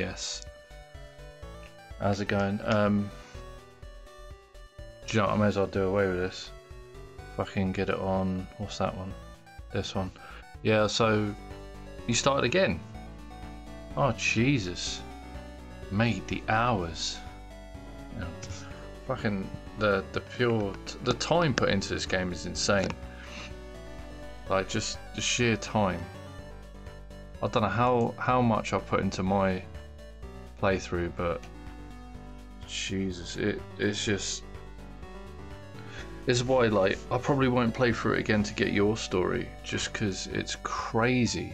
yes. How's it going? Um, do you know what? I may as well do away with this. Fucking get it on. What's that one? This one. Yeah, so you started again. Oh, Jesus. Mate, the hours. Know, fucking the the pure the time put into this game is insane. Like just the sheer time. I don't know how how much I've put into my playthrough, but Jesus, it it's just is why like I probably won't play through it again to get your story, just because it's crazy.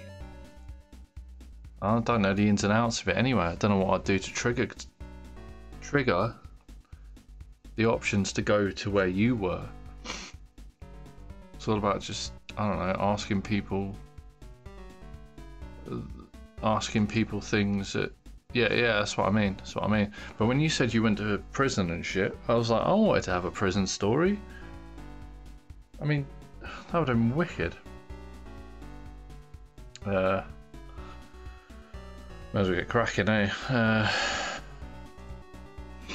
I don't know the ins and outs of it anyway. I don't know what I'd do to trigger trigger the options to go to where you were. It's all about just I don't know asking people uh, asking people things that yeah yeah that's what I mean that's what I mean. But when you said you went to prison and shit, I was like I wanted to have a prison story. I mean that would have been wicked. Uh, Might as well get cracking, eh? Uh,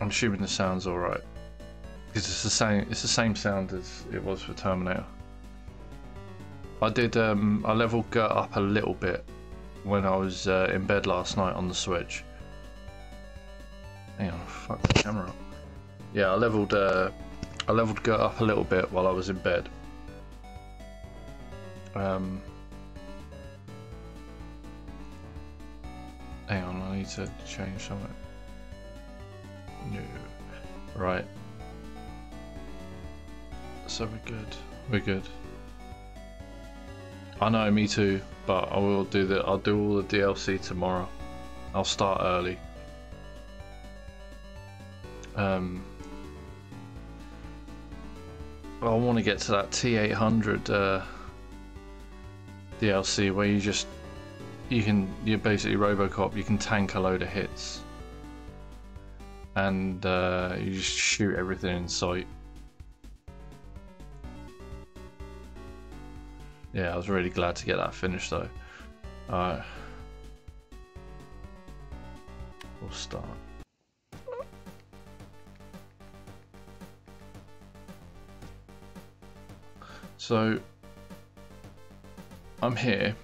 I'm assuming the sound's all right because it's the same. It's the same sound as it was for Terminator. I did. Um, I leveled Gert up a little bit when I was uh, in bed last night on the Switch. Hang on, fuck the camera. Yeah, I leveled. Uh, I leveled Gert up a little bit while I was in bed. Um, hang on, I need to change something. No. Right. So we're good. We're good. I know, me too. But I will do the. I'll do all the DLC tomorrow. I'll start early. Um. I want to get to that T800 uh, DLC where you just you can you're basically RoboCop. You can tank a load of hits, and uh, you just shoot everything in sight. Yeah, I was really glad to get that finished though. Alright. We'll start. So, I'm here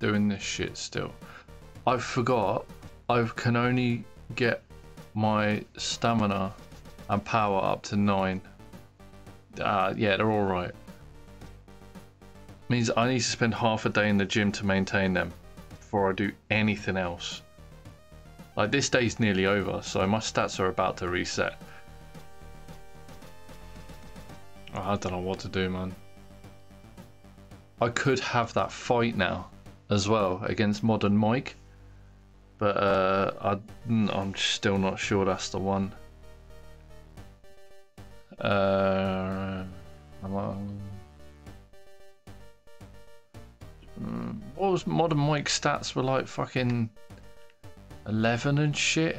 doing this shit still. I forgot I can only get my stamina and power up to 9. Uh, yeah, they're alright. Means I need to spend half a day in the gym to maintain them before I do anything else. Like this day's nearly over, so my stats are about to reset. I don't know what to do, man. I could have that fight now as well against Modern Mike, but uh, I, I'm still not sure that's the one. Uh, I'm, What was Modern Mike stats were like fucking 11 and shit?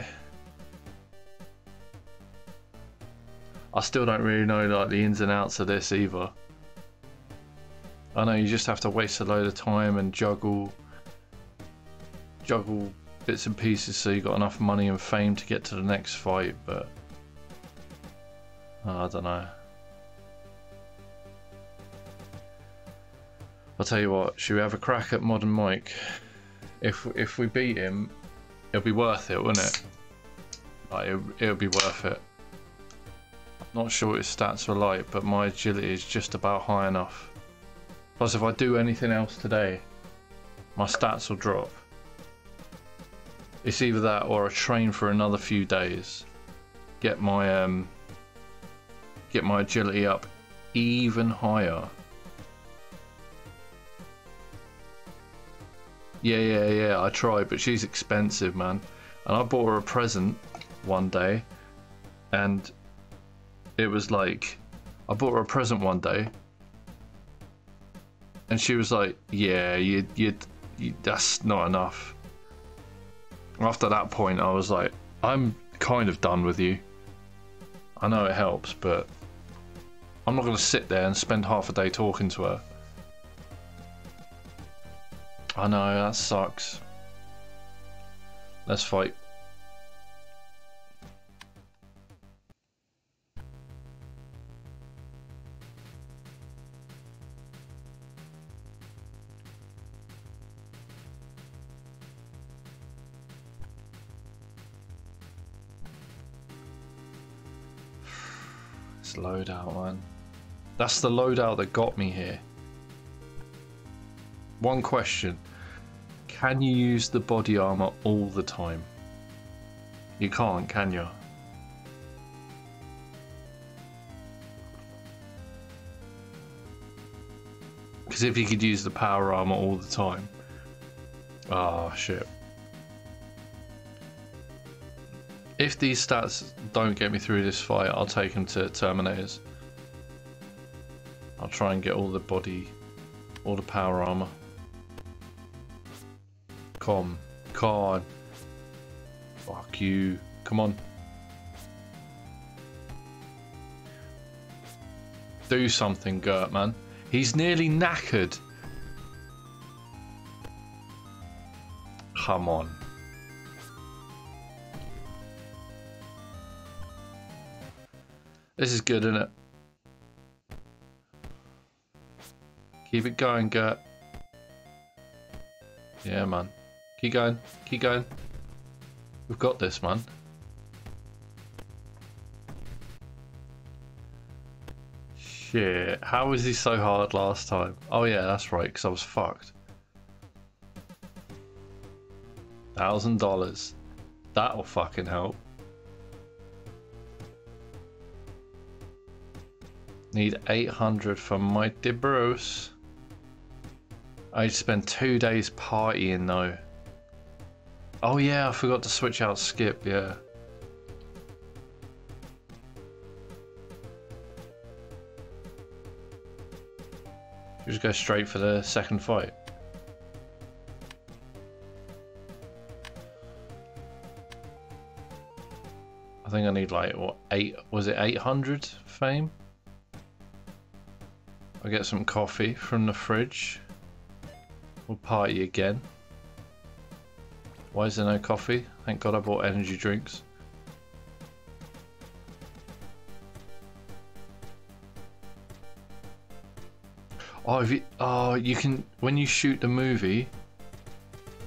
I still don't really know like the ins and outs of this either. I know you just have to waste a load of time and juggle juggle bits and pieces so you got enough money and fame to get to the next fight, but I don't know. I'll tell you what, should we have a crack at Modern Mike? If if we beat him, it'll be worth it, won't it? Like, it'll, it'll be worth it. I'm not sure what his stats are like, but my agility is just about high enough. Plus, if I do anything else today, my stats will drop. It's either that or I train for another few days, get my um, get my agility up even higher Yeah, yeah, yeah, I tried, but she's expensive, man. And I bought her a present one day, and it was like, I bought her a present one day, and she was like, "Yeah, you, you, you that's not enough." After that point, I was like, "I'm kind of done with you." I know it helps, but I'm not going to sit there and spend half a day talking to her I know, that sucks. Let's fight. This loadout, man. That's the loadout that got me here. One question. Can you use the body armor all the time? You can't, can you? Because if you could use the power armor all the time. Oh, shit. If these stats don't get me through this fight, I'll take them to Terminators. I'll try and get all the body, all the power armor. Come, come on. Fuck you. Come on. Do something, Gert, man. He's nearly knackered. Come on. This is good, isn't it? Keep it going, Gert. Yeah, man. Keep going. Keep going. We've got this, man. Shit. How was he so hard last time? Oh, yeah, that's right, because I was fucked. Thousand dollars. That'll fucking help. Need 800 for Mighty Bruce. I spent two days partying though. Oh yeah, I forgot to switch out Skip, yeah. Just go straight for the second fight. I think I need like what eight was it 800 fame? I'll get some coffee from the fridge. We'll party again. Why is there no coffee? Thank God I bought energy drinks. Oh, you, oh, you can when you shoot the movie,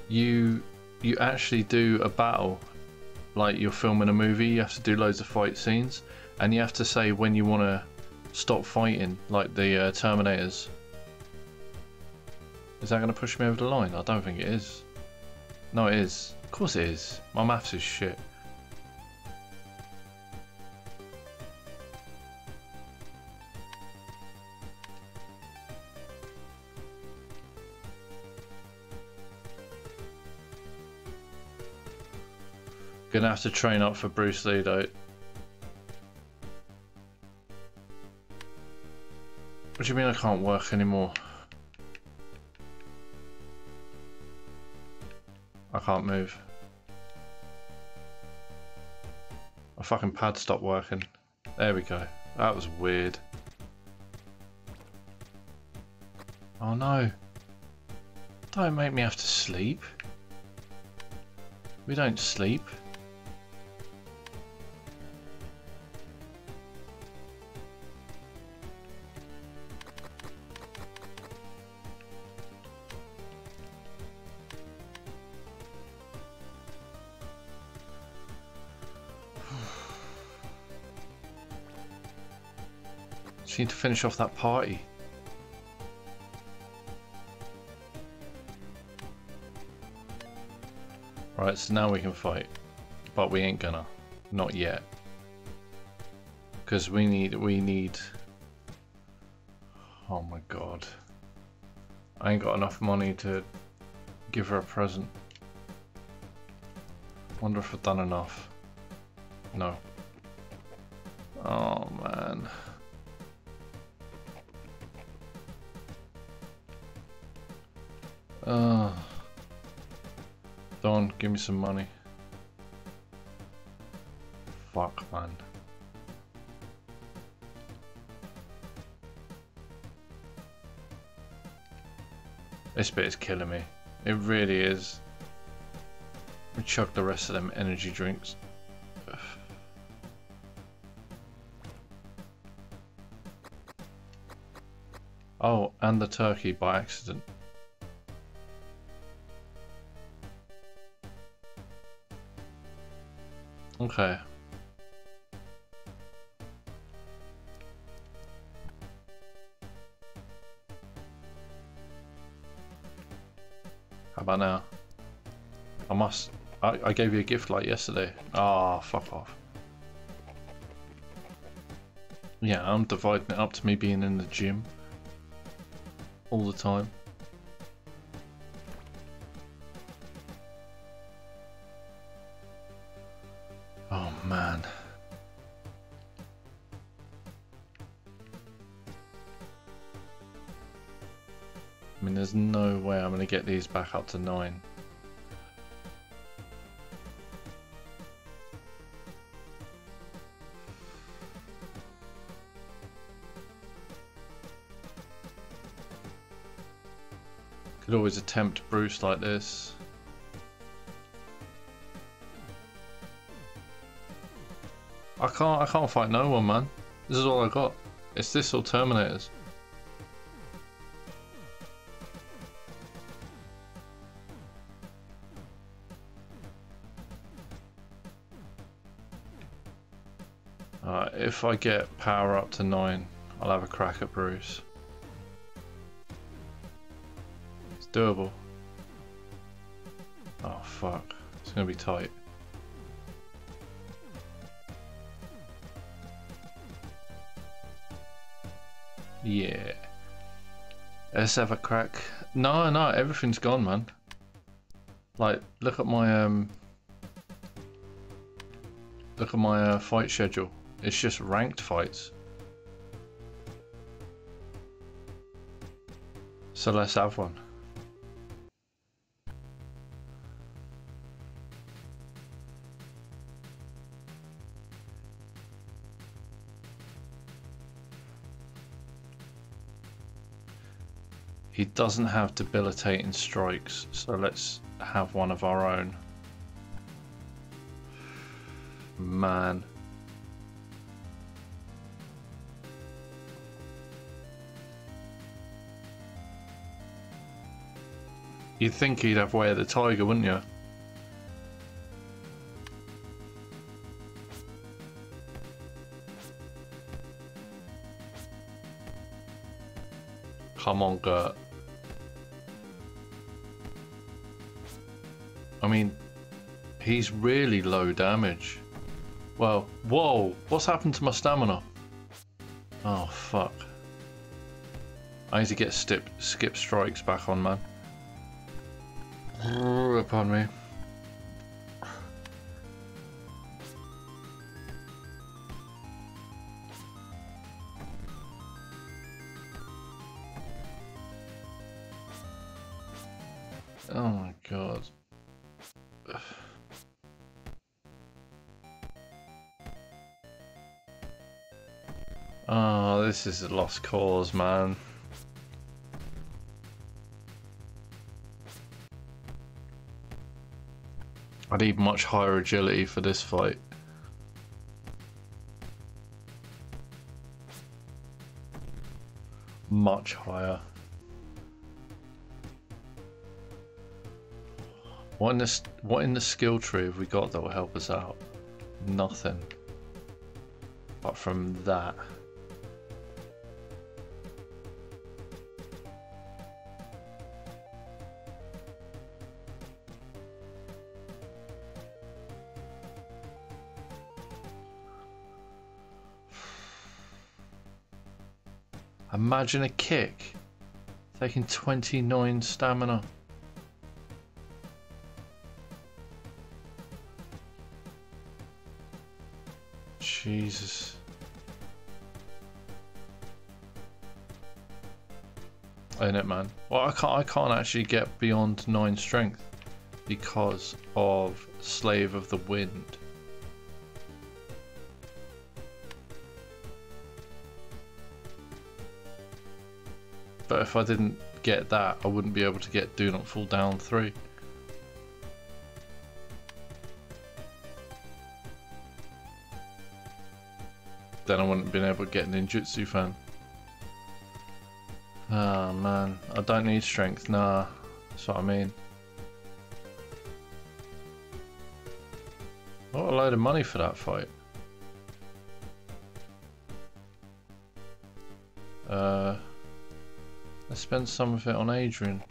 you you actually do a battle, like you're filming a movie. You have to do loads of fight scenes, and you have to say when you want to stop fighting, like the uh, Terminators. Is that going to push me over the line? I don't think it is. No, it is. Of course it is. My maths is shit. Gonna have to train up for Bruce Lee though. What do you mean I can't work anymore? Can't move. My fucking pad stopped working. There we go. That was weird. Oh no. Don't make me have to sleep. We don't sleep. Need to finish off that party. Right, so now we can fight. But we ain't gonna. Not yet. Because we need, we need... Oh my god. I ain't got enough money to give her a present. Wonder if I've done enough. No. Oh man. Uh, Don, give me some money. Fuck, man. This bit is killing me. It really is. We chug the rest of them energy drinks. Oh, and the turkey by accident. Okay. How about now? I must... I, I gave you a gift like yesterday. Ah, oh, fuck off. Yeah, I'm dividing it up to me being in the gym. All the time. Get these back up to 9. Could always attempt Bruce like this. I can't I can't fight no one man. This is all I got. It's this or Terminators. If I get power up to 9, I'll have a crack at Bruce. It's doable. Oh fuck, it's gonna be tight. Yeah. Let's have a crack. No, no, everything's gone, man. Like, look at my, um... Look at my uh, fight schedule. It's just ranked fights. So let's have one. He doesn't have debilitating strikes, so let's have one of our own. Man. You'd think he'd have Way of the Tiger, wouldn't you? Come on, Gert. I mean, he's really low damage. Well, whoa, what's happened to my stamina? Oh, fuck. I need to get skip, skip strikes back on, man. Upon me. Oh my god. Oh, this is a lost cause, man. Need much higher agility for this fight. Much higher. What in, this, what in the skill tree have we got that will help us out? Nothing. Apart from that. Imagine a kick. Taking 29 stamina. Jesus. Ain't it, man? Well, I can't. I can't actually get beyond nine strength because of Slave of the Wind. If I didn't get that, I wouldn't be able to get Do Not Fall Down 3. Then I wouldn't have been able to get Ninjutsu fan. Ah oh, man, I don't need strength, nah. That's what I mean. What a load of money for that fight. Spend some of it on Adrian.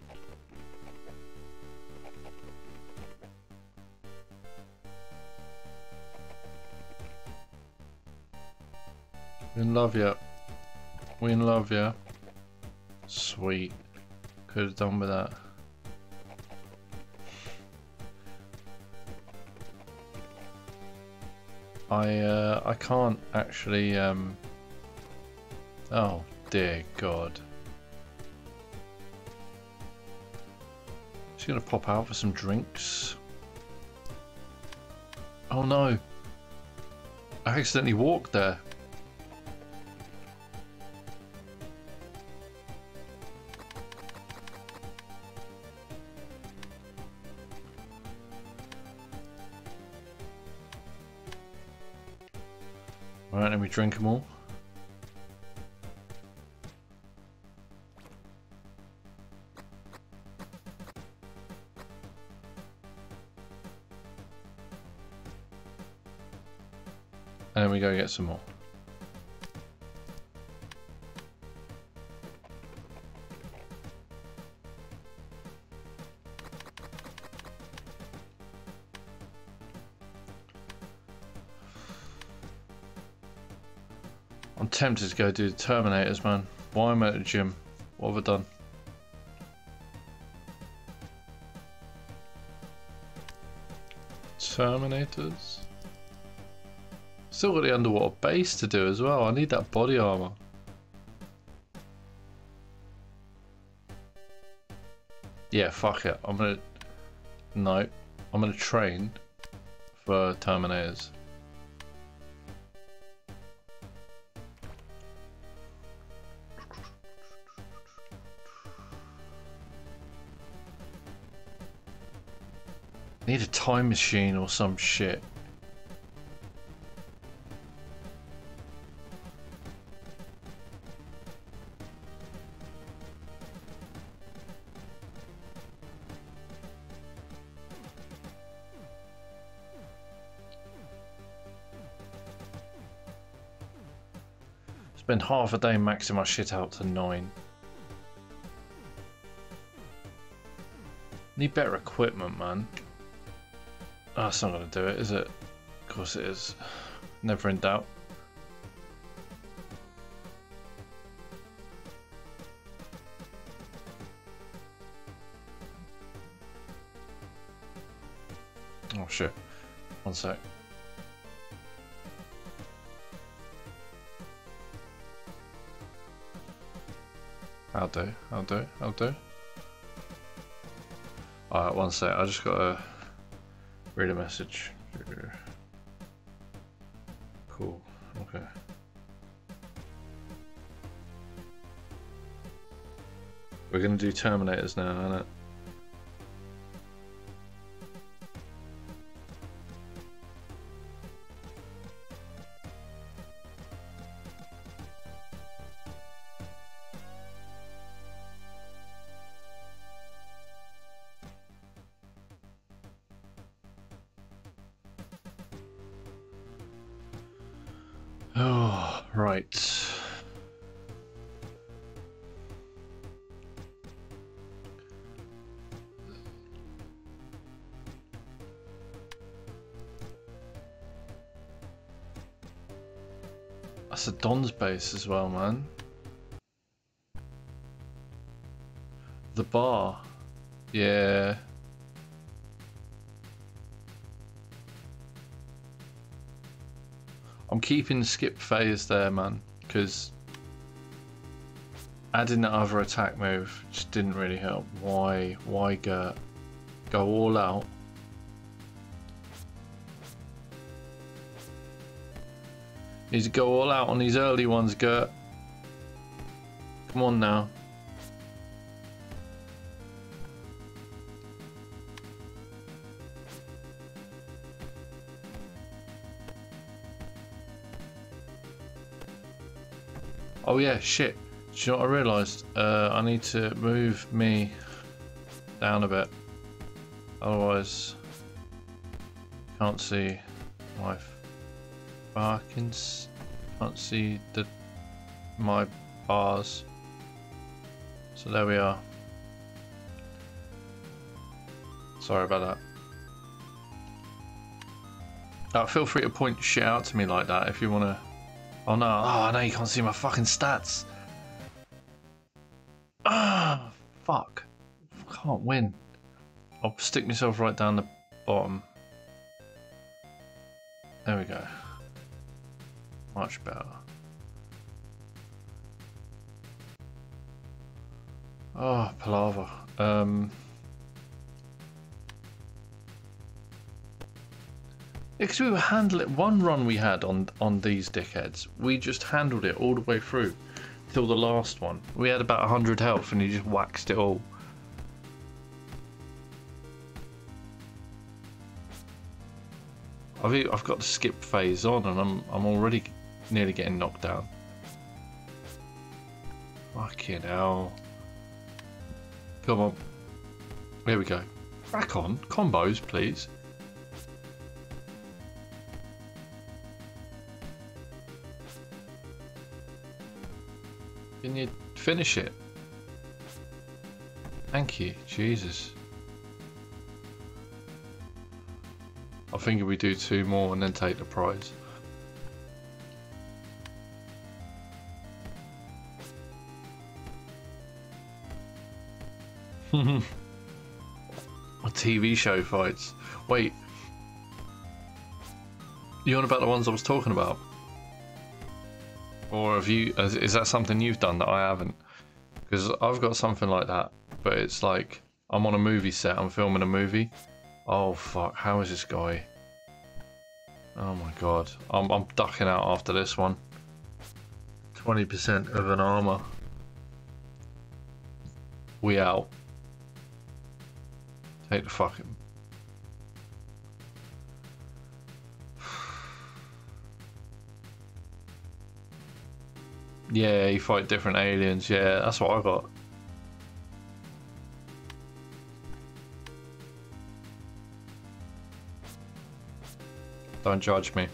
We in love ya. We in love ya. Sweet. Could have done with that. I uh, I can't actually. Um... Oh dear God. Just gonna pop out for some drinks. Oh no! I accidentally walked there. Alright, let me drink them all. Go get some more. I'm tempted to go do the Terminators, man. Why am I at the gym? What have I done? Terminators? Still got the underwater base to do as well. I need that body armor. Yeah, fuck it. I'm gonna... No. I'm gonna train for Terminators. need a time machine or some shit. Half a day maxing my shit out to nine. Need better equipment, man. Ah, oh, that's not going to do it, is it? Of course it is. Never in doubt. Oh shit. One sec. I'll do, I'll do, I'll do. Alright, one sec, I just gotta Read a message. Cool. Okay. We're gonna do Terminators now, aren't it? As well, man. The bar. Yeah. I'm keeping skip phase there, man, because adding that other attack move just didn't really help. Why? Why go go all out? Need to go all out on these early ones, Gert. Come on now. Oh yeah, shit. Do you know what I realised? Uh, I need to move me down a bit. Otherwise, can't see life fucking... Can't see the my bars. So there we are. Sorry about that. Uh, feel free to point shit out to me like that if you want to. Oh no, oh no, you can't see my fucking stats. Ah, fuck. Can't win. I'll stick myself right down the bottom. There we go. Much better. Oh, palaver. Um, because we were handling one run we had on on these dickheads, we just handled it all the way through till the last one. We had about hundred health, and he just waxed it all. I've I've got the skip phase on, and I'm I'm already nearly getting knocked down. Fucking hell. Come on. Here we go. Back on. Combos, please. Can you finish it? Thank you. Jesus. I think we do two more and then take the prize. TV show fights. Wait. You on about the ones I was talking about? Or have you, is that something you've done that I haven't? Because I've got something like that, but it's like, I'm on a movie set, I'm filming a movie. Oh fuck, how is this guy? Oh my god, I'm, I'm ducking out after this one. 20% of an armor. We out. Take the fucking... Yeah, you fight different aliens. Yeah, that's what I got. Don't judge me.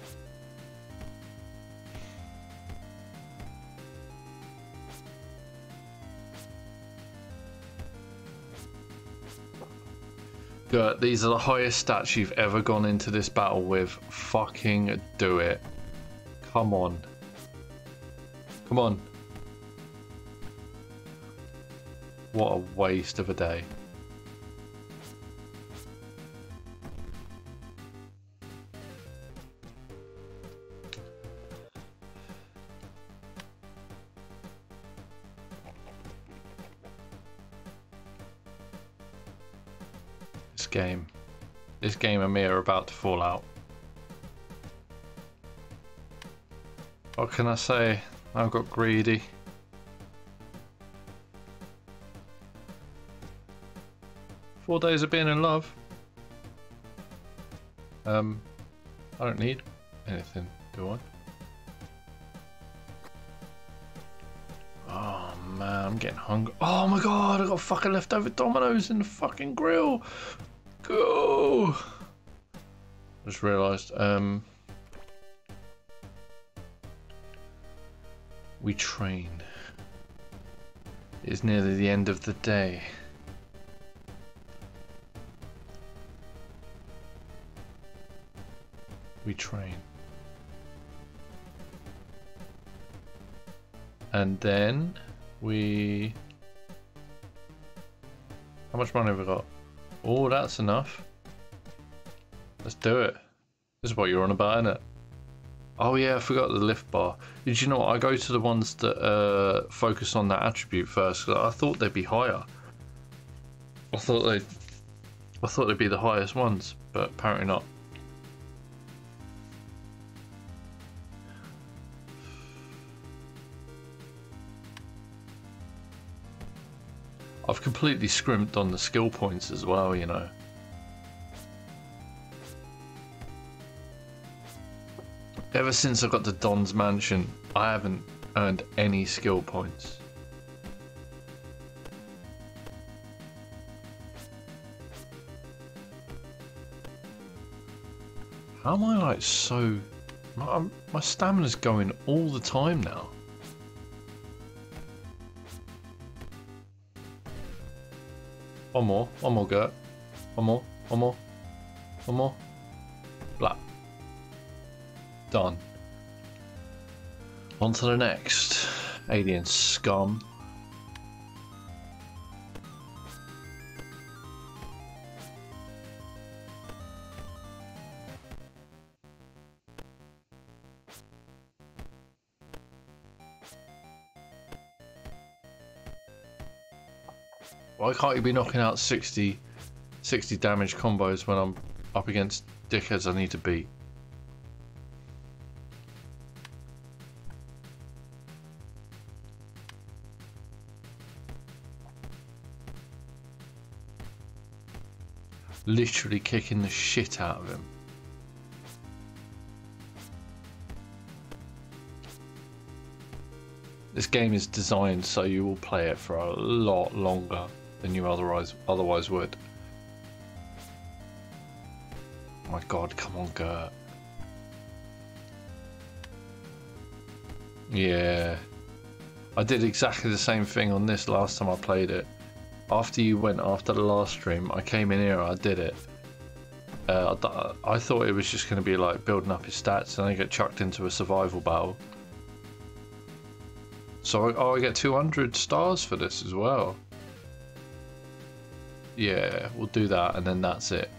Good. These are the highest stats you've ever gone into this battle with. Fucking do it. Come on. Come on. What a waste of a day. Game and me are about to fall out. What can I say? I've got greedy. Four days of being in love. Um, I don't need anything, do I? Oh man, I'm getting hungry. Oh my god, I got fucking leftover Domino's in the fucking grill go! Just realised, um, we train. It's nearly the end of the day. We train. And then we... How much money have we got? Oh, that's enough. Let's do it. This is what you're on about, isn't it? Oh yeah, I forgot the lift bar. Did you know what? I go to the ones that uh, focus on that attribute first. I thought they'd be higher. I thought they, I thought they'd be the highest ones, but apparently not. I've completely scrimped on the skill points as well, you know. Ever since I got to Don's Mansion, I haven't earned any skill points. How am I like so... My, my stamina's going all the time now. One more, one more, Gert. One more, one more, one more. Black. Done. On to the next. Alien scum. Why can't you be knocking out 60, 60 damage combos when I'm up against dickheads I need to beat? Literally kicking the shit out of him. This game is designed so you will play it for a lot longer than you otherwise otherwise would. Oh my god, come on, Gert. Yeah. I did exactly the same thing on this last time I played it. After you went after the last stream, I came in here, I did it. Uh, I, I thought it was just going to be like building up his stats and I get chucked into a survival battle. So oh, I get 200 stars for this as well. Yeah, we'll do that, and then that's it.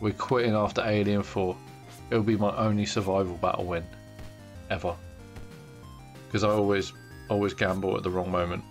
We're quitting after Alien 4. It'll be my only survival battle win. Ever. Because I always, always gamble at the wrong moment.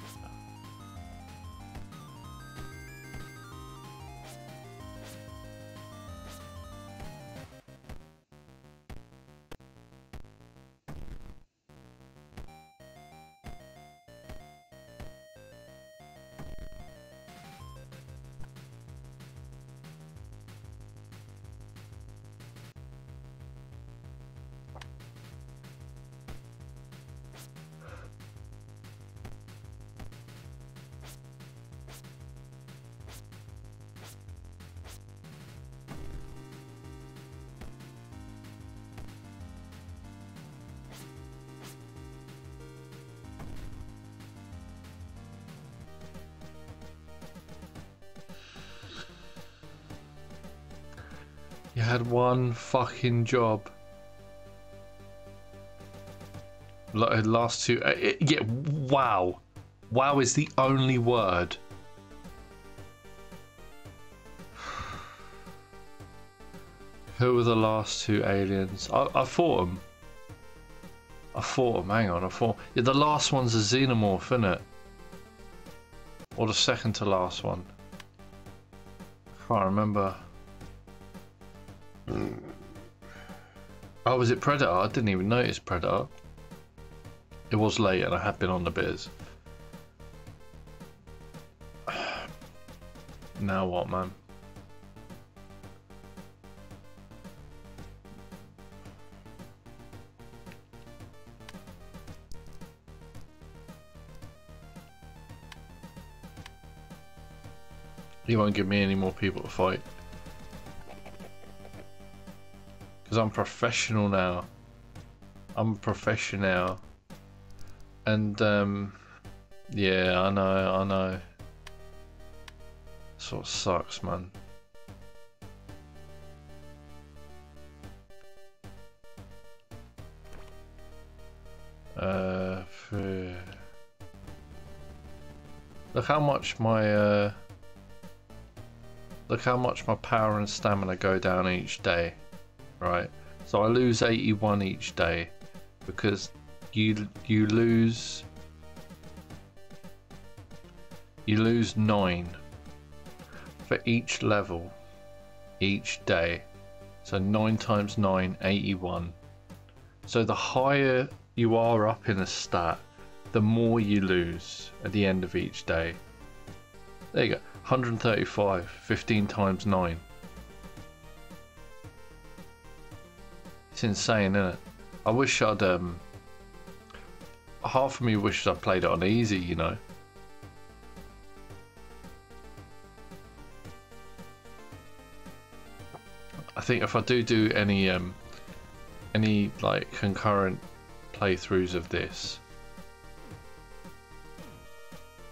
One fucking job. Uh, last two. Uh, yeah, wow. Wow is the only word. Who were the last two aliens? I, I fought them. I fought them. Hang on, I fought. Yeah, the last one's a xenomorph, isn't it? Or the second to last one. I can't remember. Was it Predator? I didn't even notice Predator. It was late and I had been on the biz. now what, man? He won't give me any more people to fight. Because I'm professional now. I'm a professional. And, um, yeah, I know, I know. Sort of sucks, man. Uh, look how much my, uh, look how much my power and stamina go down each day right? So I lose 81 each day because you you lose you lose 9 for each level each day. So 9 times 9, 81. So the higher you are up in a stat, the more you lose at the end of each day. There you go. 135, 15 times 9. It's insane, isn't it? I wish I'd um half of me wishes I played it on easy, you know. I think if I do do any um, any like concurrent playthroughs of this,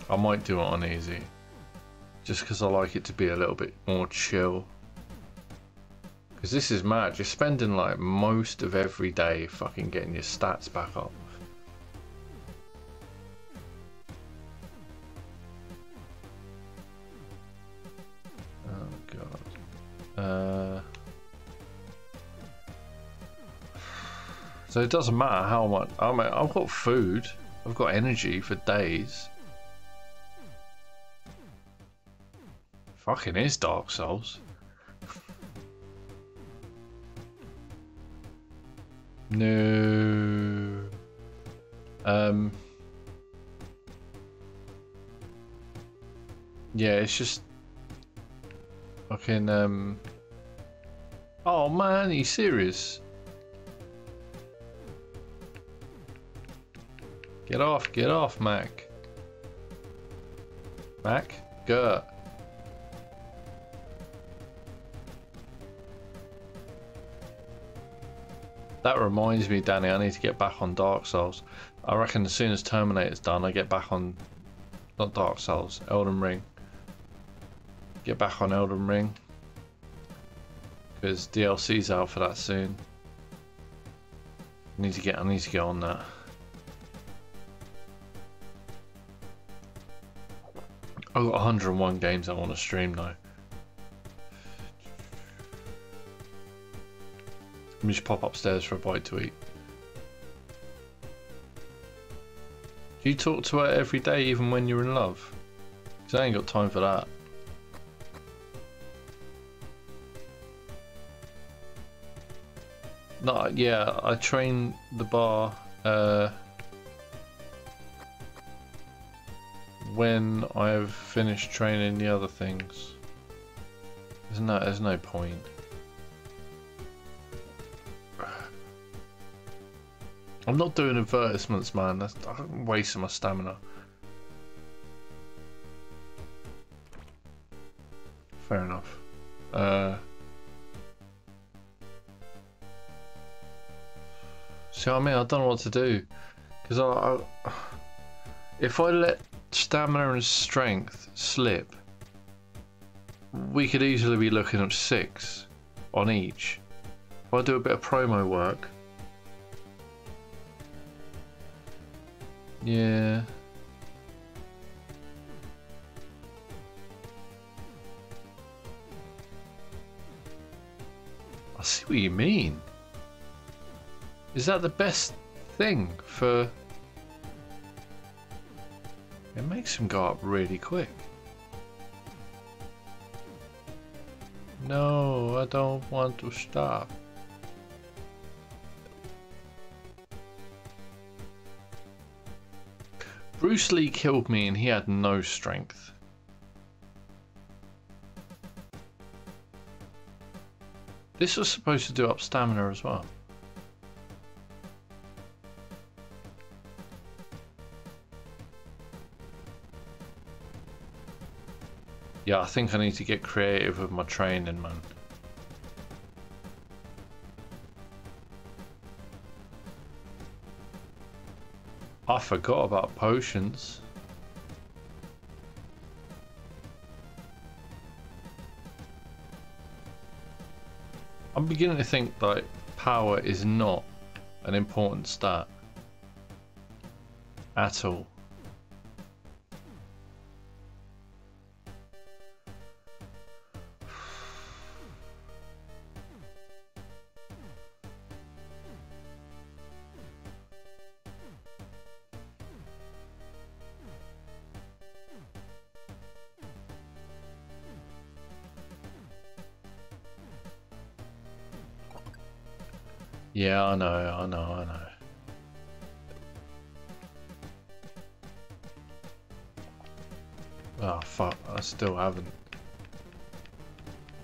I might do it on easy, just because I like it to be a little bit more chill. Because this is mad. You're spending like most of every day fucking getting your stats back up. Oh god. Uh, so it doesn't matter how much. I mean, I've got food. I've got energy for days. Fucking is Dark Souls. No. Um. Yeah, it's just fucking um. Oh man, he's serious? Get off, get off, Mac. Mac, Gert. That reminds me, Danny, I need to get back on Dark Souls. I reckon as soon as Terminator's done, I get back on, not Dark Souls, Elden Ring. Get back on Elden Ring. Because DLC's out for that soon. I need to get, I need to get on that. I've got 101 games I want to stream now. Just pop upstairs for a bite to eat. Do you talk to her every day even when you're in love? Because I ain't got time for that. No, yeah, I train the bar uh, when I've finished training the other things. There's no, there's no point. I'm not doing advertisements, man. That's, I'm wasting my stamina. Fair enough. Uh, see what I mean? I don't know what to do. Because I, I, if I let stamina and strength slip, we could easily be looking at six on each. If I do a bit of promo work, Yeah. I see what you mean. Is that the best thing for... It makes them go up really quick. No, I don't want to stop. Bruce Lee killed me and he had no strength. This was supposed to do up stamina as well. Yeah, I think I need to get creative with my training, man. I forgot about potions. I'm beginning to think that power is not an important stat at all. Yeah, I know, I know, I know. Oh fuck, I still haven't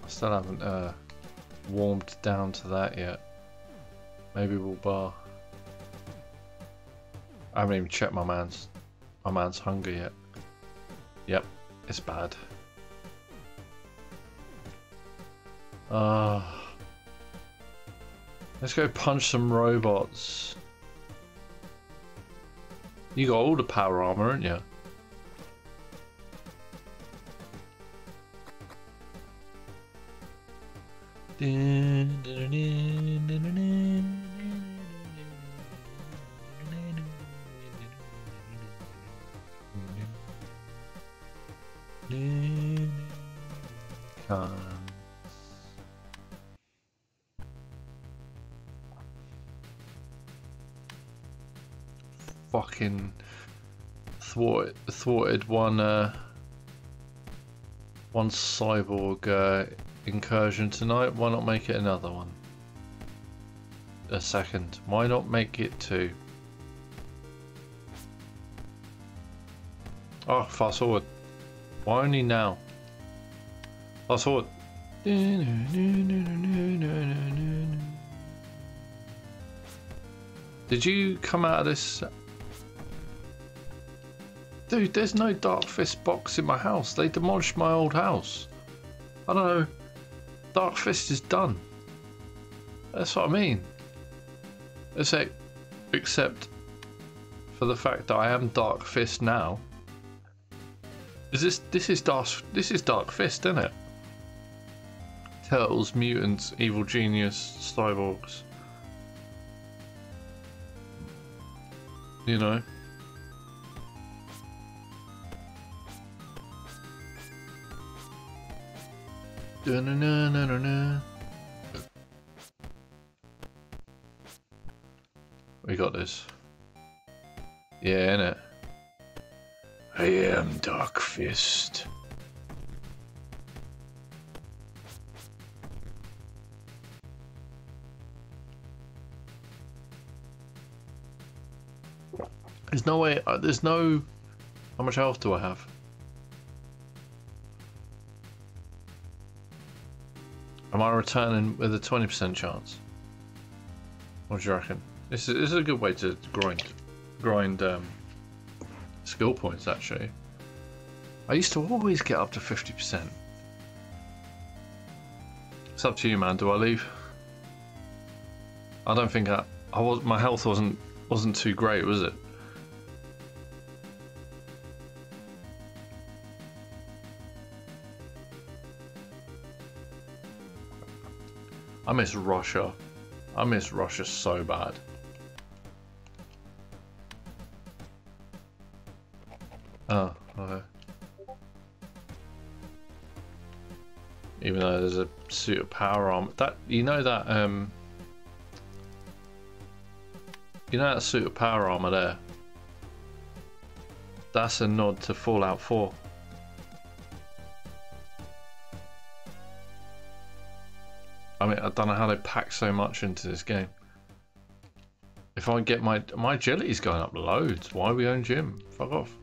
I still haven't uh warmed down to that yet. Maybe we'll bar. I haven't even checked my man's my man's hunger yet. Yep, it's bad. Ah. Uh, let's go punch some robots. You got all the power armor, haven't you? One cyborg uh, incursion tonight. Why not make it another one? A second. Why not make it two? Oh, fast forward. Why only now? Fast forward. Did you come out of this? Dude, there's no Dark Fist box in my house. They demolished my old house. I don't know. Dark Fist is done. That's what I mean. Except, except for the fact that I am Dark Fist now. Is this this is Dark this is Dark Fist, isn't it? Turtles, mutants, evil genius, cyborgs. You know. We got this. Yeah, innit? I am Dark Fist. There's no way, uh, there's no... How much health do I have? Am I returning with a 20% chance? What do you reckon? This is, this is a good way to grind, grind um, skill points actually. I used to always get up to 50%. It's up to you man, do I leave? I don't think I, I was my health wasn't wasn't too great, was it? I miss Russia. I miss Russia so bad. Oh, okay. Even though there's a suit of power armor. That you know that um you know that suit of power armor there? That's a nod to Fallout 4. I I don't know how they pack so much into this game. If I get my my agility's going up loads. Why we own gym? Fuck off.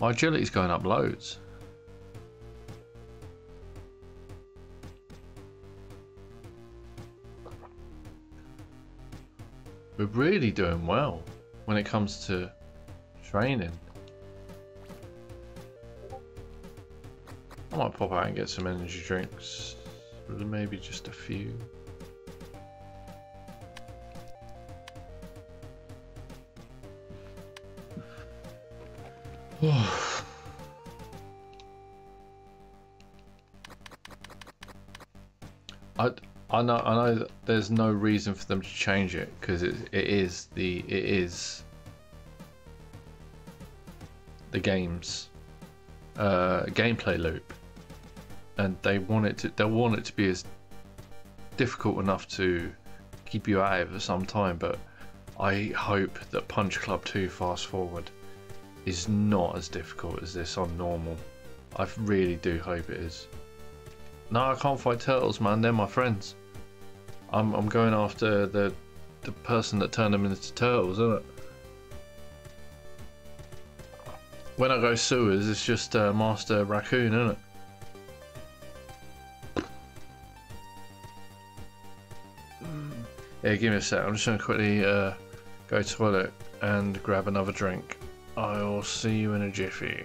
My agility's going up loads. We're really doing well when it comes to training. I might pop out and get some energy drinks. Maybe just a few. I I know I know that there's no reason for them to change it because it it is the it is the game's uh, gameplay loop, and they want it to they want it to be as difficult enough to keep you out for some time. But I hope that Punch Club 2 Fast Forward is not as difficult as this on normal. I really do hope it is. No, I can't fight turtles, man. They're my friends. I'm I'm going after the the person that turned them into turtles, isn't it? When I go sewers, it's just uh, Master Raccoon, isn't it? Yeah, give me a sec. I'm just gonna quickly uh, go toilet and grab another drink. I'll see you in a jiffy.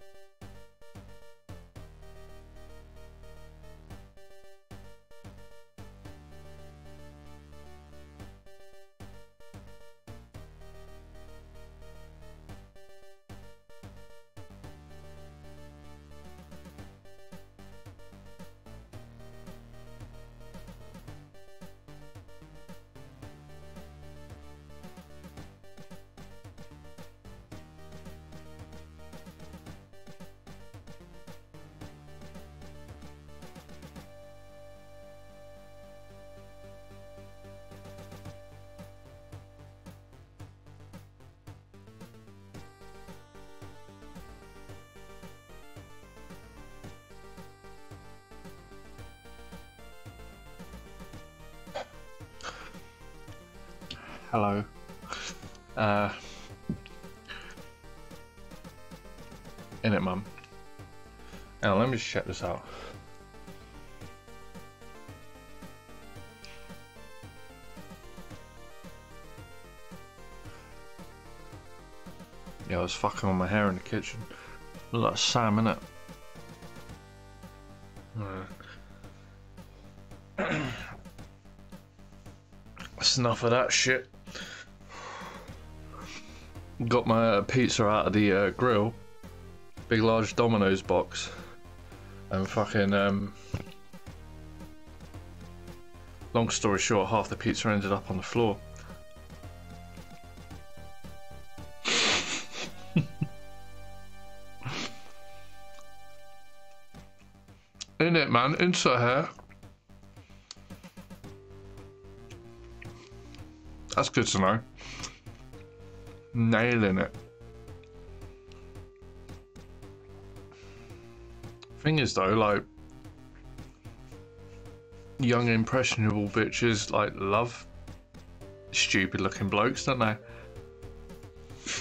Thank you. Hello. Uh, in it, mum. Now let me just check this out. Yeah, I was fucking on my hair in the kitchen. Look like Sam, innit? That's enough of that shit. Got my pizza out of the uh, grill. Big large Domino's box. And fucking, um... Long story short, half the pizza ended up on the floor. In it, man. Insert hair. That's good to know. Nailing it. Thing is though, like young impressionable bitches like love stupid looking blokes, don't they?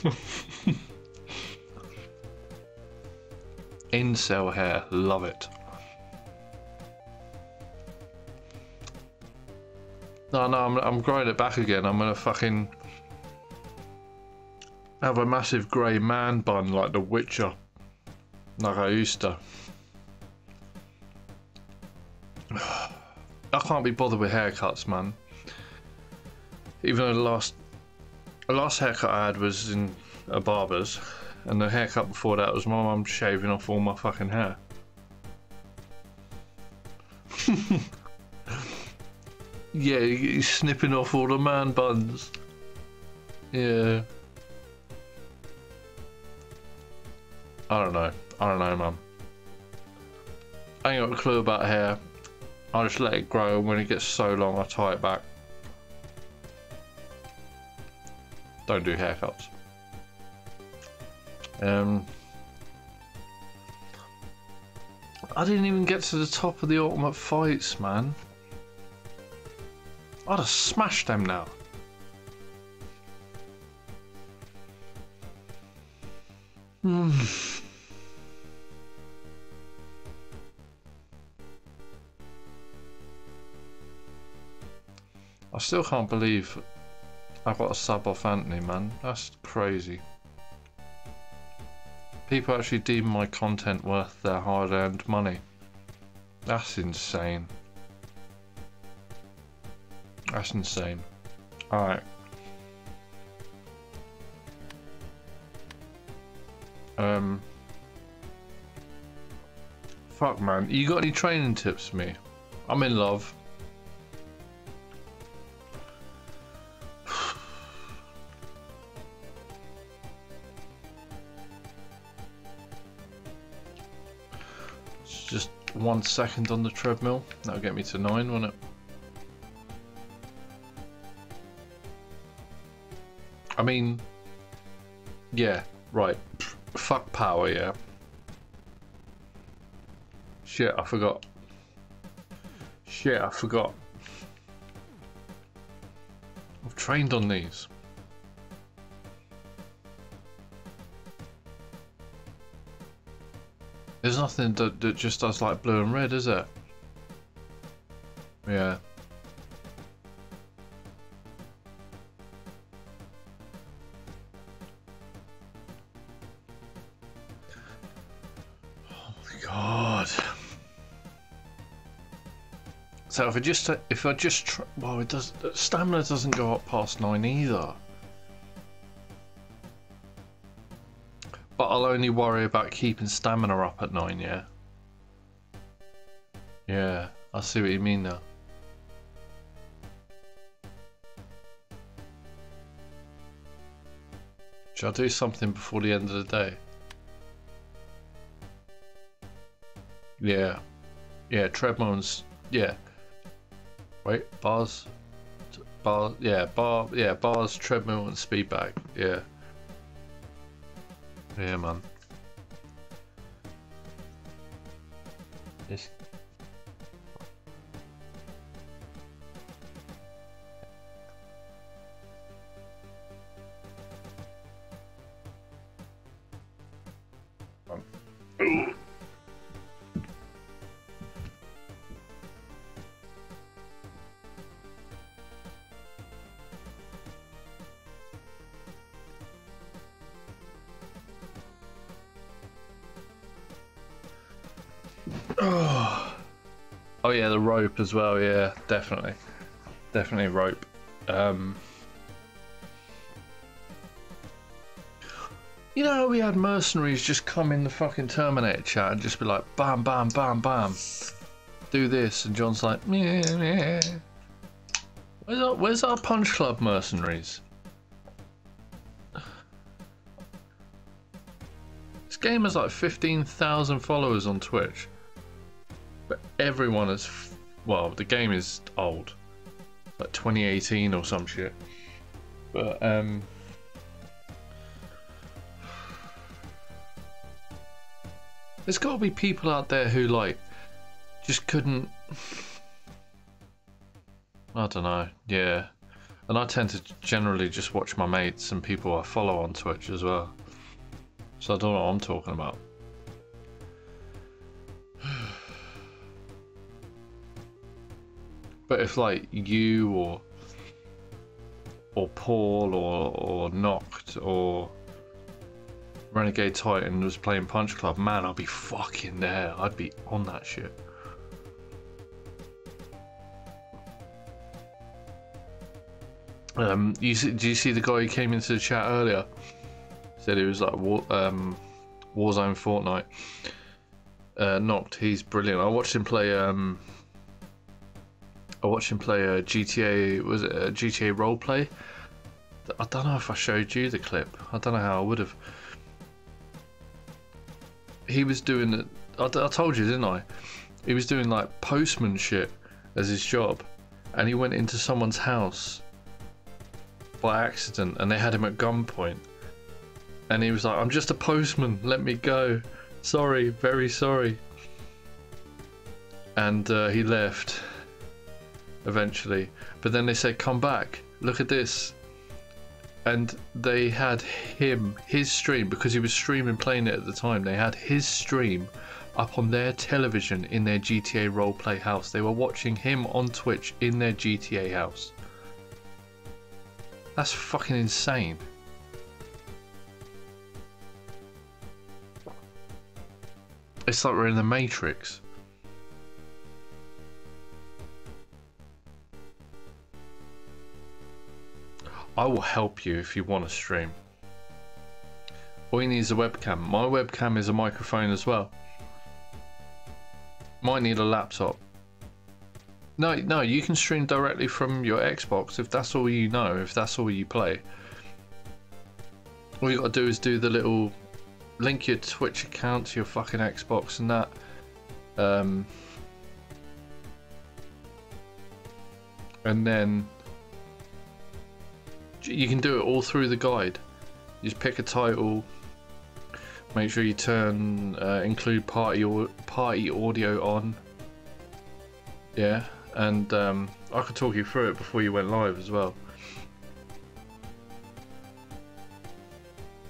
Incel hair, love it. No, no, I'm, I'm growing it back again. I'm gonna fucking have a massive grey man bun like the Witcher, like I used to. I can't be bothered with haircuts, man. Even though the last, the last haircut I had was in a barber's, and the haircut before that was my mum shaving off all my fucking hair. Yeah, he's snipping off all the man buns. Yeah. I don't know. I don't know, man. I ain't got a clue about hair. I just let it grow and when it gets so long I tie it back. Don't do haircuts. Um, I didn't even get to the top of the ultimate fights, man. I'd have smashed them now. Hmm. I still can't believe I got a sub off Anthony, man. That's crazy. People actually deem my content worth their hard-earned money. That's insane. That's insane. Alright. Um. Fuck, man. You got any training tips for me? I'm in love. One second on the treadmill. That'll get me to nine, won't it? I mean, yeah, right. Fuck power, yeah. Shit, I forgot. Shit, I forgot. I've trained on these. There's nothing that, that just does like blue and red, is it? Yeah. Oh my god. So if I just if I just well it does stamina doesn't go up past nine either. I'll only worry about keeping stamina up at 9, yeah? Yeah, I see what you mean now. Should I do something before the end of the day? Yeah. Yeah, treadmills. Yeah. Wait, bars. Bar. Yeah, bar. Yeah, bars, treadmill, and speed bag. Yeah. Yeah, man. This as well. Yeah, definitely, definitely rope. Um, you know, we had mercenaries just come in the fucking Terminator chat and just be like, bam, bam, bam, bam, do this, and John's like. Where's our, where's our Punch Club mercenaries? This game has like 15,000 followers on Twitch. But everyone is, well, the game is old, like 2018 or some shit. But um, there's got to be people out there who like just couldn't. I don't know. Yeah, and I tend to generally just watch my mates and people I follow on Twitch as well. So I don't know what I'm talking about. But if like you or or Paul or or Noct or Renegade Titan was playing Punch Club, man, I'd be fucking there. I'd be on that shit. Um, you see, do you see the guy who came into the chat earlier? Said he was like war, um, Warzone Fortnite. Uh, Noct, he's brilliant. I watched him play um, I watched him play a GTA. Was it a GTA roleplay? I don't know if I showed you the clip. I don't know how I would have. He was doing it. I, I told you, didn't I? He was doing like postman shit as his job, and he went into someone's house by accident, and they had him at gunpoint. And he was like, "I'm just a postman. Let me go. Sorry, very sorry." And uh, he left eventually. But then they said, "Come back. Look at this." and they had him his stream because he was streaming playing it at the time they had his stream up on their television in their GTA roleplay house they were watching him on Twitch in their GTA house that's fucking insane it's like we're in the Matrix I will help you if you want to stream. All you need is a webcam. My webcam is a microphone as well. Might need a laptop. No, no, you can stream directly from your Xbox if that's all you know, if that's all you play. All you gotta do is do the little link your Twitch account to your fucking Xbox and that. Um, and then you can do it all through the guide. You just pick a title, make sure you turn uh, include party or party audio on. Yeah, and um, I could talk you through it before you went live as well.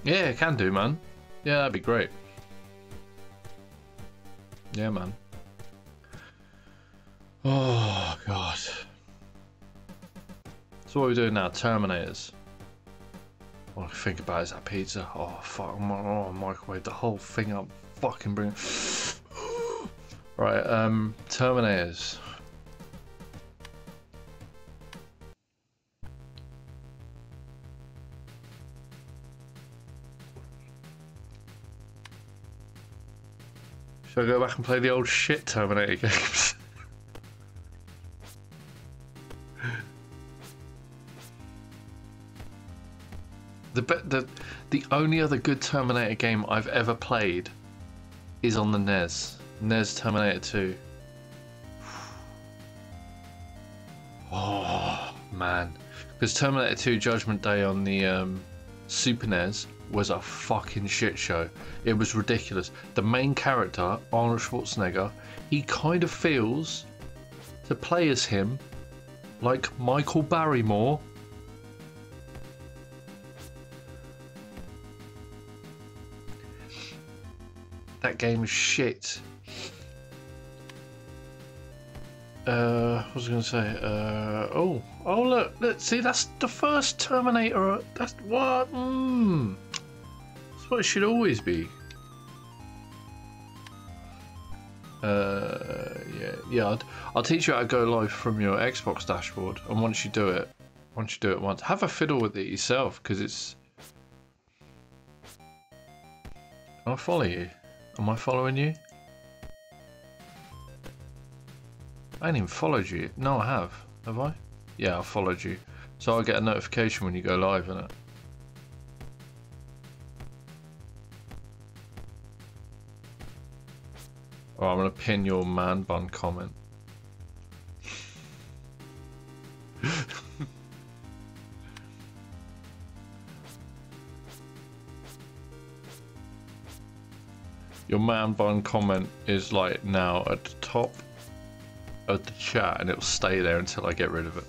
Yeah, can do, man. Yeah, that'd be great. Yeah, man. Oh, God. So what are we doing now? Terminators. All I think about is that pizza. Oh fuck! I'm, oh, microwave the whole thing up. Fucking bring. right. Um. Terminators. Should I go back and play the old shit Terminator games? The, the only other good Terminator game I've ever played is on the NES. NES Terminator 2. Oh man, because Terminator 2 Judgment Day on the um, Super NES was a fucking shit show. It was ridiculous. The main character, Arnold Schwarzenegger, he kind of feels to play as him like Michael Barrymore game shit. Uh, what was I going to say? Uh, oh, oh look, look, see, that's the first Terminator. That's what? Mm, that's what it should always be. Uh, yeah, yeah. I'll, I'll teach you how to go live from your Xbox dashboard, and once you do it, once you do it once, have a fiddle with it yourself, because it's. I'll follow you. Am I following you? I ain't even followed you. No, I have. Have I? Yeah, I followed you. So I'll get a notification when you go live, innit? Oh, I'm gonna pin your man bun comment. Your man bun comment is like now at the top of the chat and it'll stay there until I get rid of it.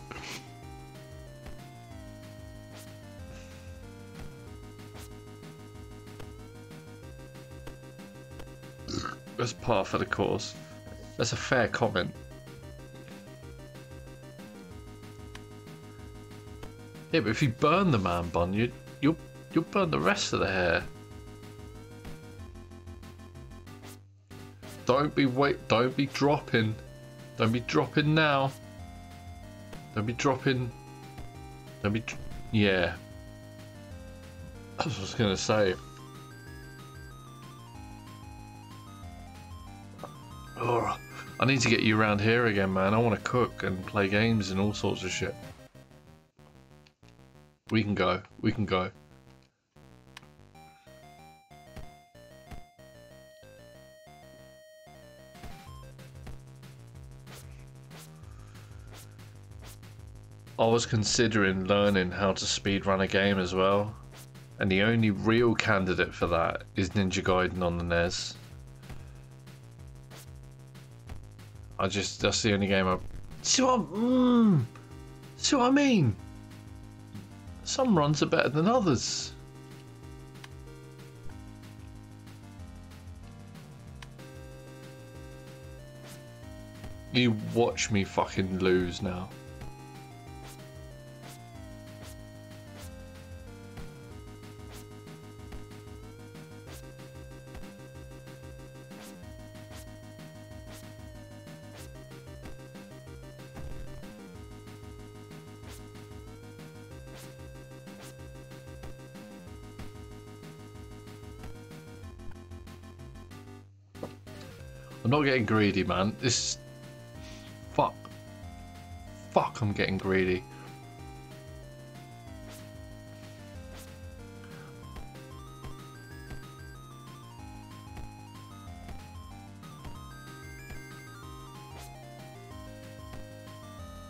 That's par for the course. That's a fair comment. Yeah, but if you burn the man bun, you you'll you'll burn the rest of the hair. Don't be wait. Don't be dropping. Don't be dropping now. Don't be dropping. Don't be. Yeah. I was just gonna say. Oh, I need to get you around here again, man. I want to cook and play games and all sorts of shit. We can go. We can go. I was considering learning how to speedrun a game as well. And the only real candidate for that is Ninja Gaiden on the NES. I just, that's the only game I... See what, mm, see what I mean? Some runs are better than others. You watch me fucking lose now. I'm not getting greedy, man. This fuck. Fuck, I'm getting greedy.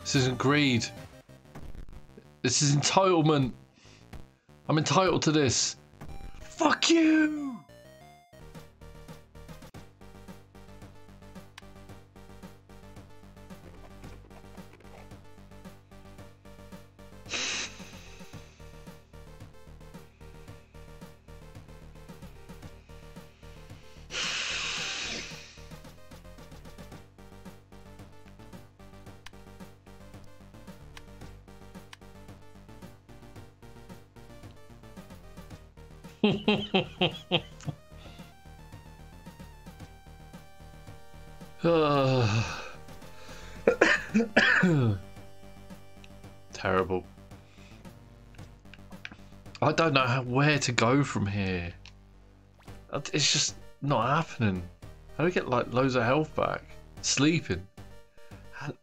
This isn't greed. This is entitlement. I'm entitled to this. Fuck you! Terrible. I don't know how, where to go from here. It's just not happening. How do I get like loads of health back? Sleeping. How,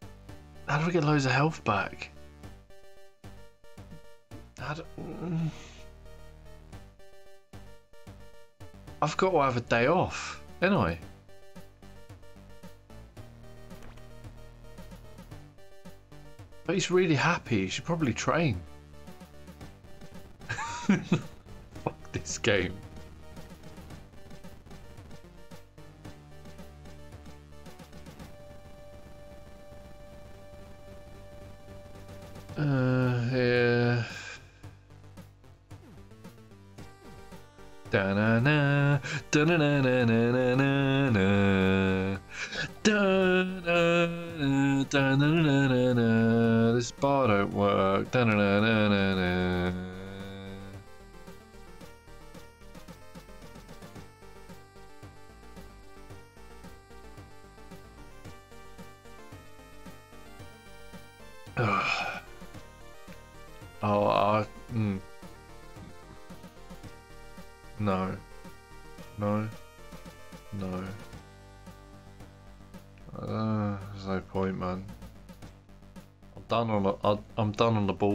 how do I get loads of health back? How do, mm. I've got to have a day off, ain't I? But he's really happy. He should probably train. Fuck this game. This bar don't work.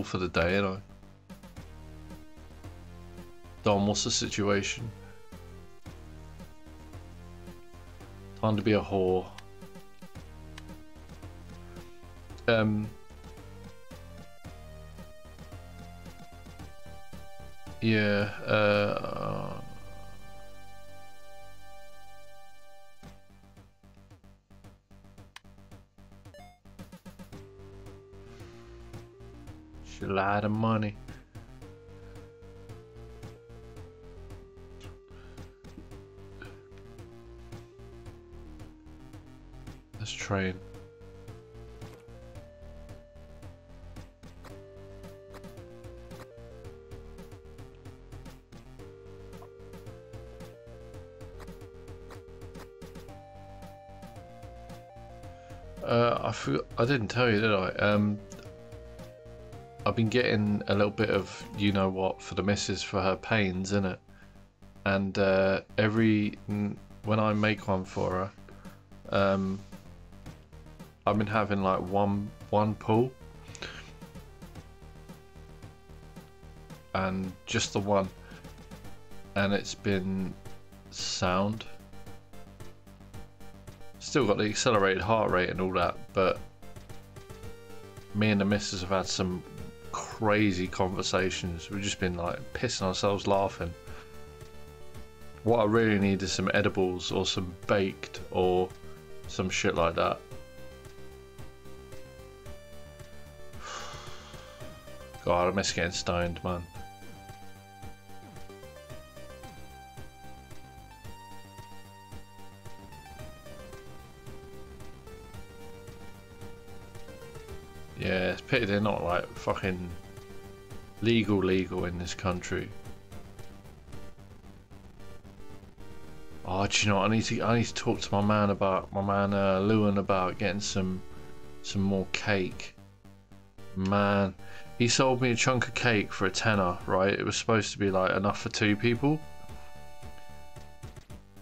Ball for the day, you know. Dom, what's the situation? Time to be a whore. Um. Yeah, uh... money. Let's train. Uh, I forgot, I didn't tell you, did I? Um, I've been getting a little bit of you know what for the missus for her pains, in it, and uh, every when I make one for her, um, I've been having like one one pull, and just the one, and it's been sound. Still got the accelerated heart rate and all that, but me and the missus have had some crazy conversations. We've just been like pissing ourselves laughing. What I really need is some edibles or some baked or some shit like that. God, I miss getting stoned, man. Yeah, it's pity they're not like fucking legal legal in this country. Oh, do you know what? I need to I need to talk to my man about my man uh, Lewin about getting some some more cake. Man, he sold me a chunk of cake for a tenner, right? It was supposed to be like enough for two people.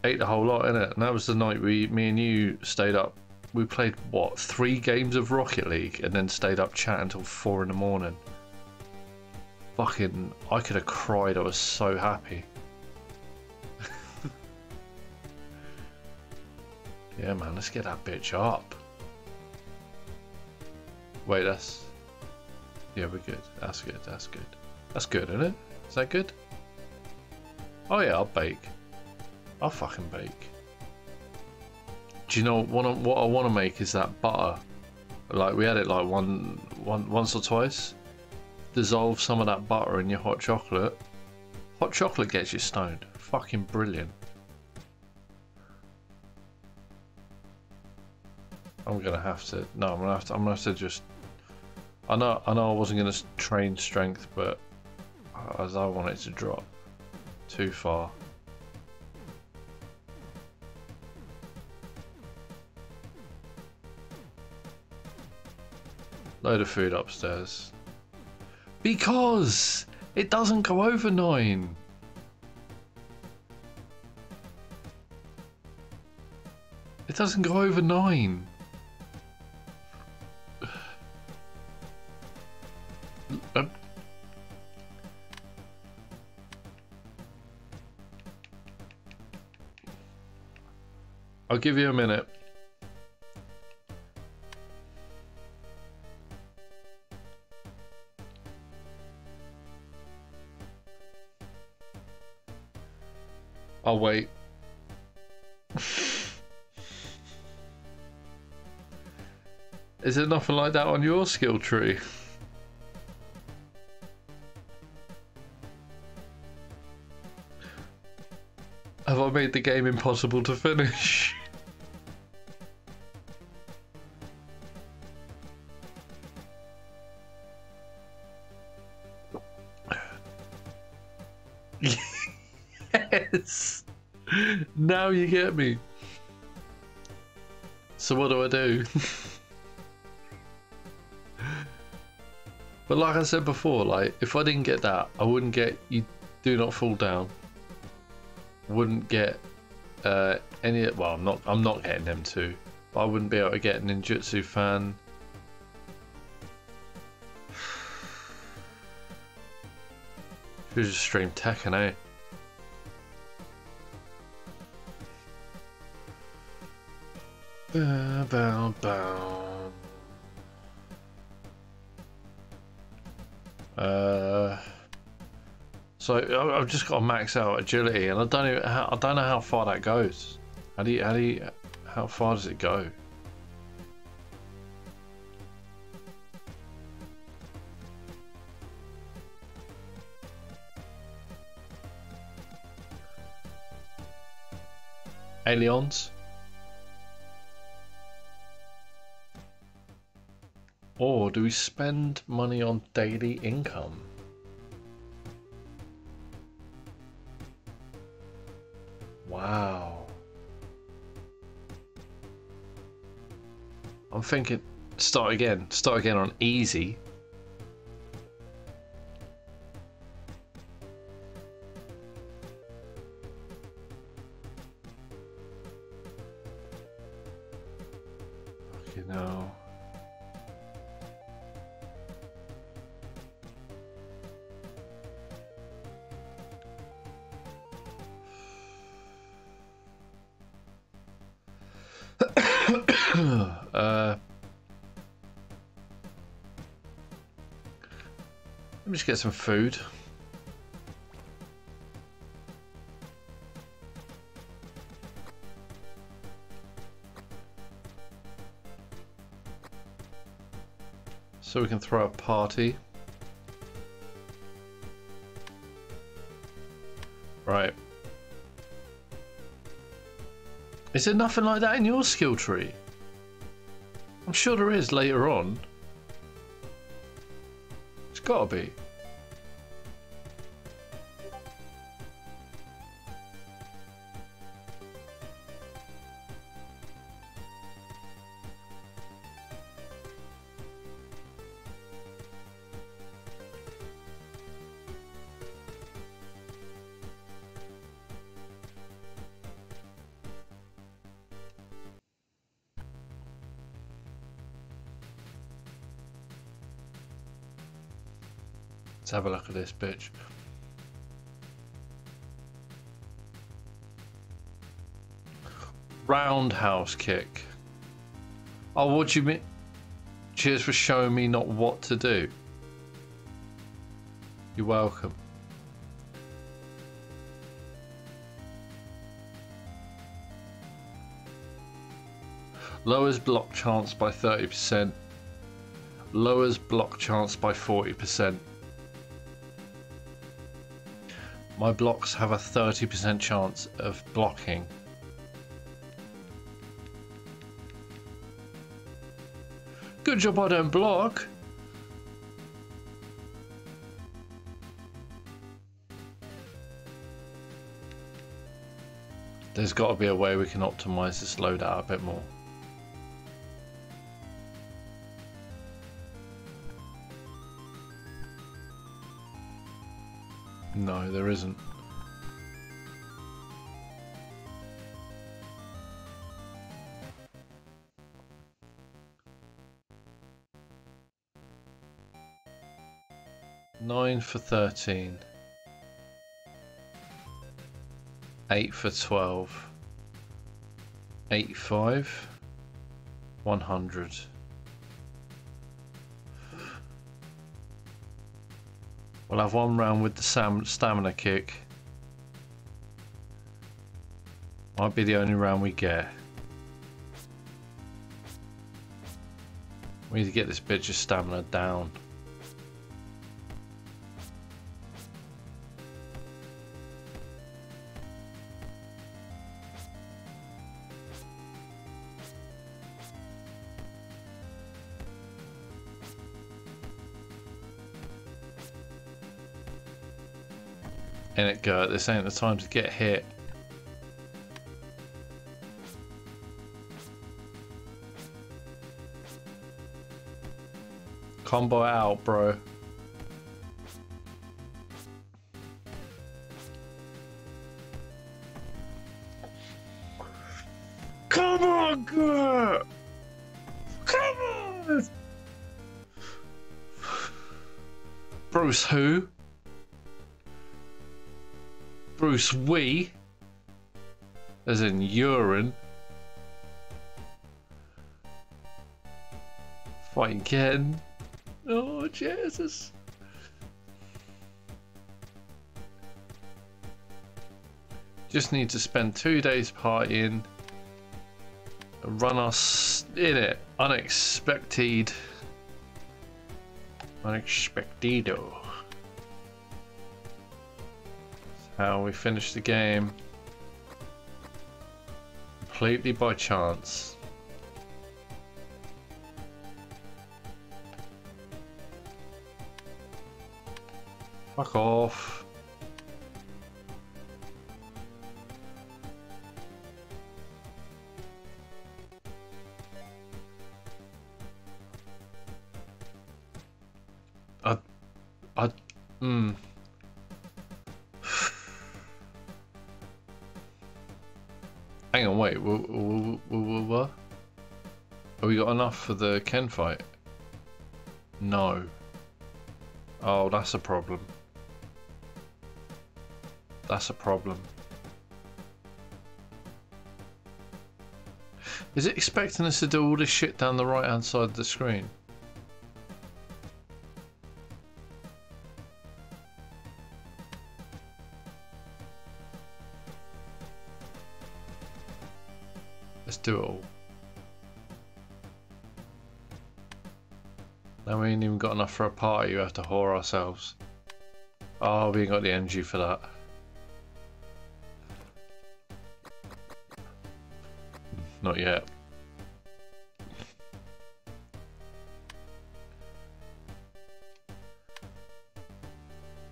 Ate the whole lot in it, and that was the night we, me and you stayed up. We played what three games of Rocket League, and then stayed up chatting until four in the morning. Fucking, I could have cried. I was so happy. yeah, man, let's get that bitch up. Wait, that's yeah, we're good. That's good. That's good. That's good, isn't it? Is that good? Oh yeah, I'll bake. I'll fucking bake. Do you know what? I, what I want to make is that butter. Like we had it like one, one, once or twice. Dissolve some of that butter in your hot chocolate. Hot chocolate gets you stoned. Fucking brilliant. I'm gonna have to. No, I'm gonna have to. I'm gonna have to just I know, I know I wasn't to train strength, but as I want it to drop too far. Load of food upstairs. Because it doesn't go over nine. It doesn't go over nine. I'll give you a minute. I'll wait. Is there nothing like that on your skill tree? Have I made the game impossible to finish? Now you get me. So what do I do? but like I said before, like if I didn't get that, I wouldn't get you do not fall down. Wouldn't get uh, any well I'm not I'm not getting them two. I wouldn't be able to get ninjutsu fan. Should just stream Tekken, eh? Uh, so I've just got to max out agility, and I don't how, I don't know how far that goes. How do you, how do you, how far does it go? Aliens. Or do we spend money on daily income? Wow. I'm thinking start again. Start again on easy. Just get some food. So we can throw a party. Right. Is there nothing like that in your skill tree? I'm sure there is later on. It's gotta be. This bitch. Roundhouse kick. Oh, what do you mean? Cheers for showing me not what to do. You're welcome. Lowers block chance by 30%. Lowers block chance by 40%. My blocks have a 30% chance of blocking. Good job I don't block. There's got to be a way we can optimize this loadout a bit more. There isn't. Nine for 13. Eight for 12. 85. 100. We'll have one round with the sam stamina kick. Might be the only round we get. We need to get this bitch of stamina down. In it go, this ain't the time to get hit. Combo out, bro. Come on, girl! Come on! Bruce who? Bruce Wee, as in urine. Fight again. Oh, Jesus. Just need to spend two days partying. Run us in it. Unexpected. Unexpectido how we finished the game completely by chance. Fuck off. Hang on, wait. What? Have we got enough for the Ken fight? No. Oh, that's a problem. That's a problem. Is it expecting us to do all this shit down the right hand side of the screen? Let's do it all. Now we ain't even got enough for a party, we have to whore ourselves. Oh, we ain't got the energy for that. Not yet.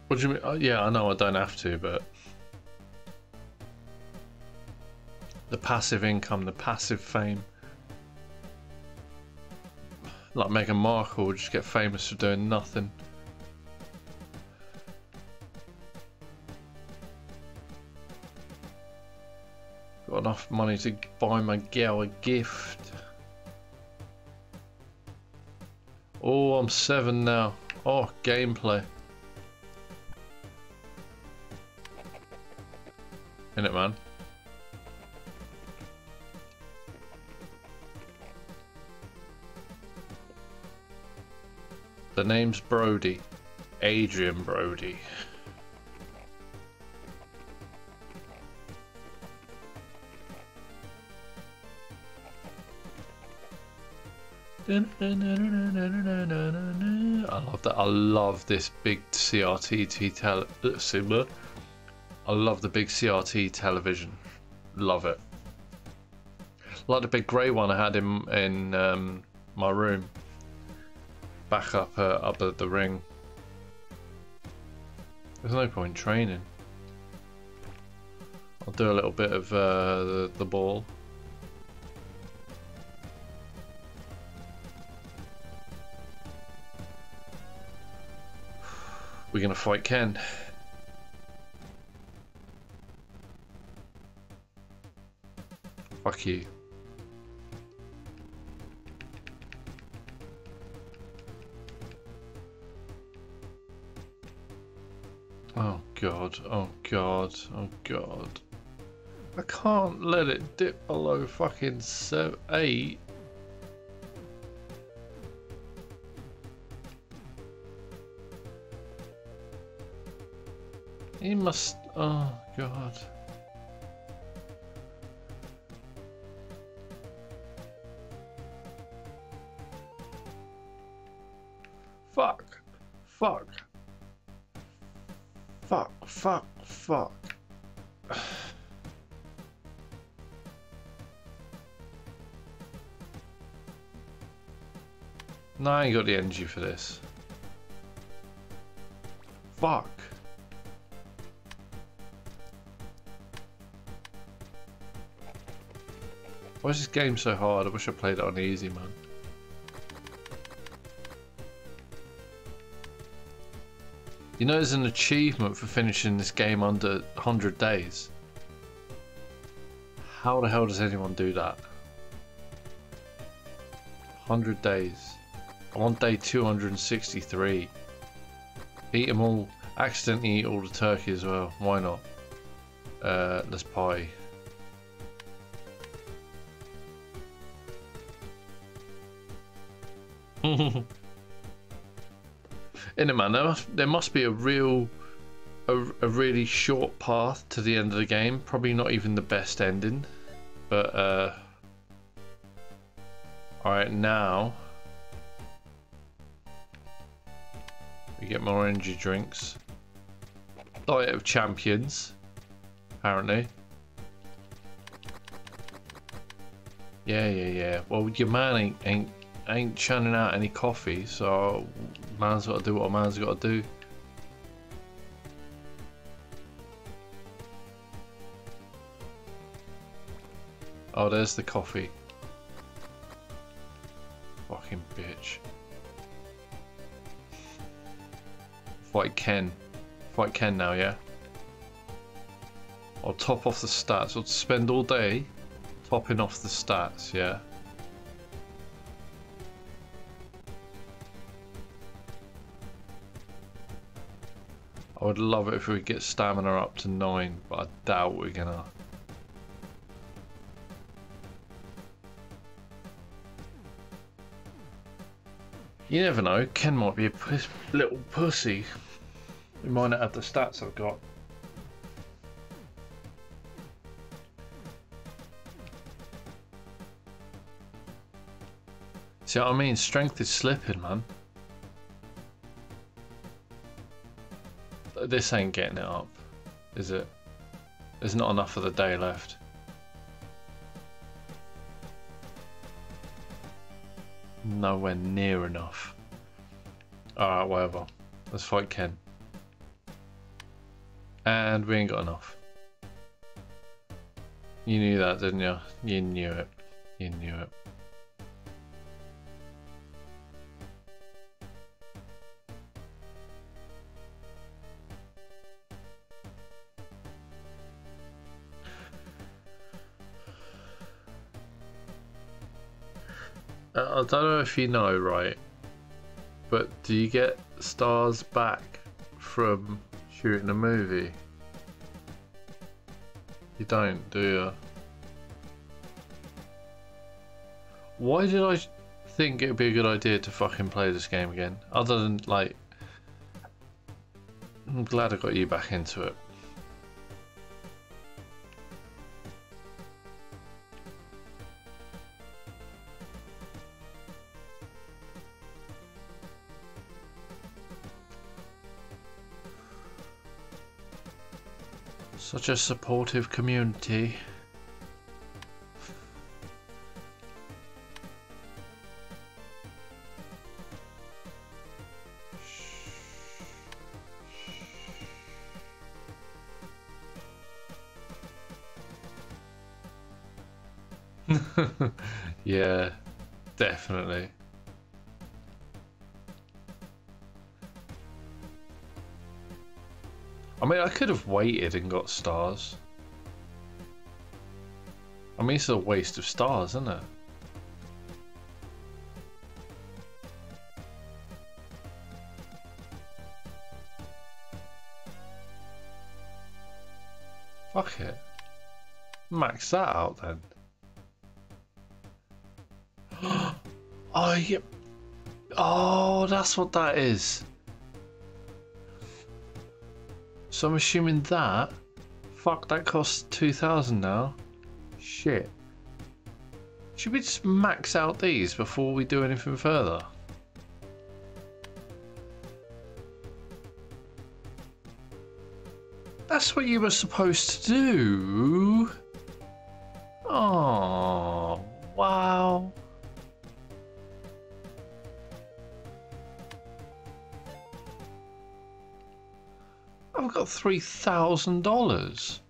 What do you mean? Oh, yeah, I know I don't have to, but... passive income, the passive fame. Like Meghan Markle would just get famous for doing nothing. Got enough money to buy my girl a gift. Oh, I'm seven now. Oh, gameplay. In it, man. The name's Brody. Adrien Brody. I love that. I love this big CRT tele. I love the big CRT television. Love it. Like the big grey one I had in in um, my room. Back up uh, up at the ring. There's no point training. I'll do a little bit of uh, the, the ball. We're gonna fight Ken. Fuck you. God, oh god, oh god. I can't let it dip below fucking seven, eight. He must... Oh, God. Fuck, fuck, no, I ain't got the energy for this. Fuck. Why is this game so hard? I wish I played it on easy, man. You know there's an achievement for finishing this game under 100 days. How the hell does anyone do that? 100 days. I'm on day 263. Eat them all. Accidentally eat all the turkey as well. Why not? Uh, let's pie. In a man, there must, there must be a real, a, a really short path to the end of the game. Probably not even the best ending, but uh, all right now. We get more energy drinks. Diet of champions, apparently. Yeah, yeah, yeah. Well, your man ain't, ain't ain't churning out any coffee, so man's got to do what a man's got to do. Oh, there's the coffee. Fucking bitch. Fight Ken. Fight Ken now, yeah? I'll top off the stats. I'll spend all day topping off the stats, yeah? I would love it if we get stamina up to 9, but I doubt we're gonna. You never know, Ken might be a little pussy. We might not have the stats I've got. See what I mean? Strength is slipping, man. This ain't getting it up, is it? There's not enough of the day left. Nowhere near enough. Alright, whatever. Let's fight Ken. And we ain't got enough. You knew that, didn't you? You knew it. You knew it. I don't know if you know, right? But do you get stars back from shooting a movie? You don't, do you? Why did I think it would be a good idea to fucking play this game again? Other than, like... I'm glad I got you back into it. Such a supportive community. yeah, definitely. Mean, I could have waited and got stars. I mean, it's a waste of stars, isn't it? Fuck it. Max that out then. oh, yeah. Oh, that's what that is. So I'm assuming that. Fuck, that costs 2,000 now. Shit. Should we just max out these before we do anything further? That's what you were supposed to do. Oh, wow. I've got three thousand dollars.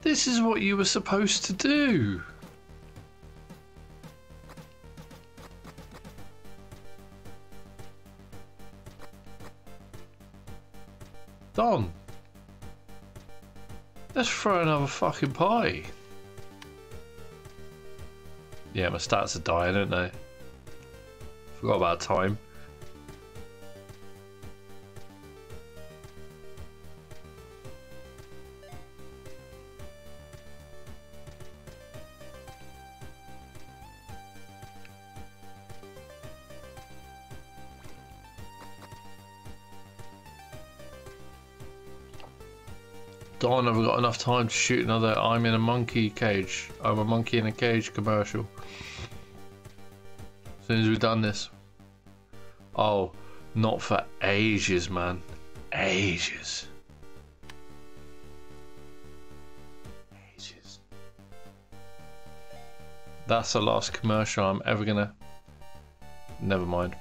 This is what you were supposed to do. Don. Let's throw another fucking pie. Yeah, my stats are dying, aren't they? Forgot about time. Don, have we got enough time to shoot another I'm in a monkey cage? I'm a monkey in a cage commercial soon as we've done this. Oh, not for ages, man. Ages. Ages. That's the last commercial I'm ever gonna... Never mind.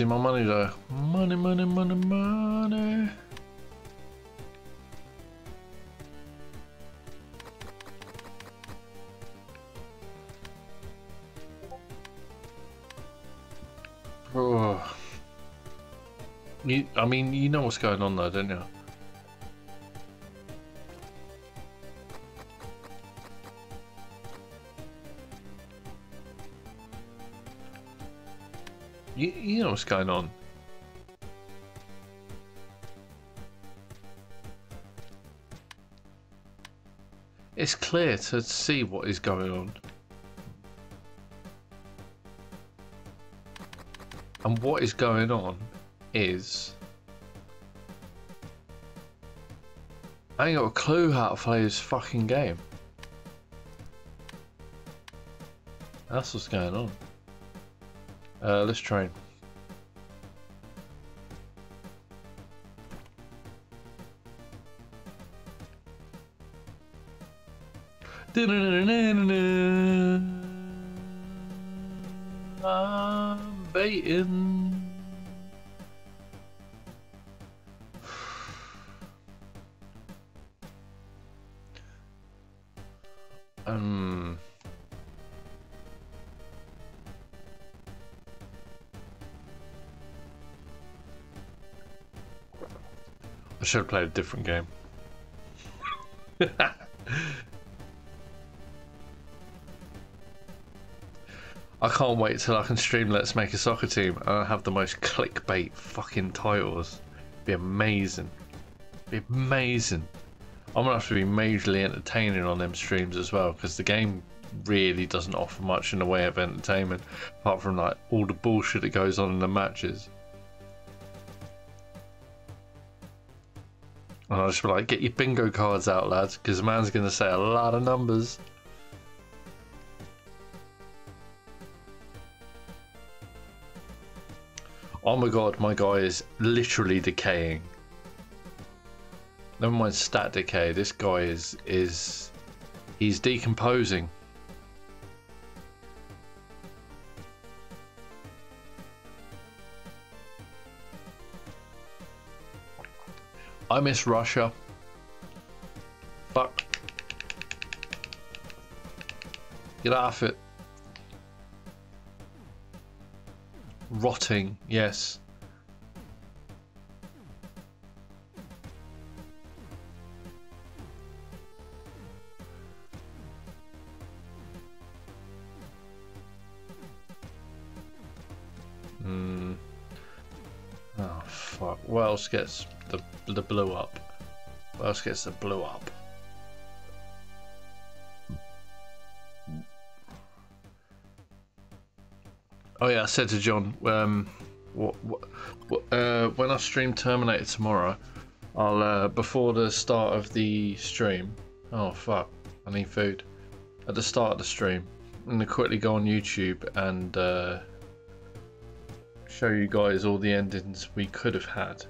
See my money though. Money, money, money, money. Oh. You, I mean, you know what's going on though, don't you? Know what's going on. It's clear to see what is going on. And what is going on is I ain't got a clue how to play this fucking game. That's what's going on. Uh, let's train. I'm baiting. Um. I should have played a different game. I can't wait till I can stream Let's Make a Soccer Team and I have the most clickbait fucking titles. Be amazing. Be amazing. I'm gonna have to be majorly entertaining on them streams as well because the game really doesn't offer much in the way of entertainment apart from like all the bullshit that goes on in the matches. And I'll just be like, get your bingo cards out, lads, because man's gonna say a lot of numbers. Oh my god, my guy is literally decaying. Never mind stat decay, this guy is is he's decomposing. I miss Russia. Fuck. Get off it. Rotting, yes. Hmm. Oh fuck. What else gets the the blue up? What else gets the blue up? Oh yeah, I said to John, um, what, what, uh, when I stream Terminator tomorrow, I'll uh, before the start of the stream. Oh fuck, I need food. At the start of the stream, I'm gonna quickly go on YouTube and uh, show you guys all the endings we could have had.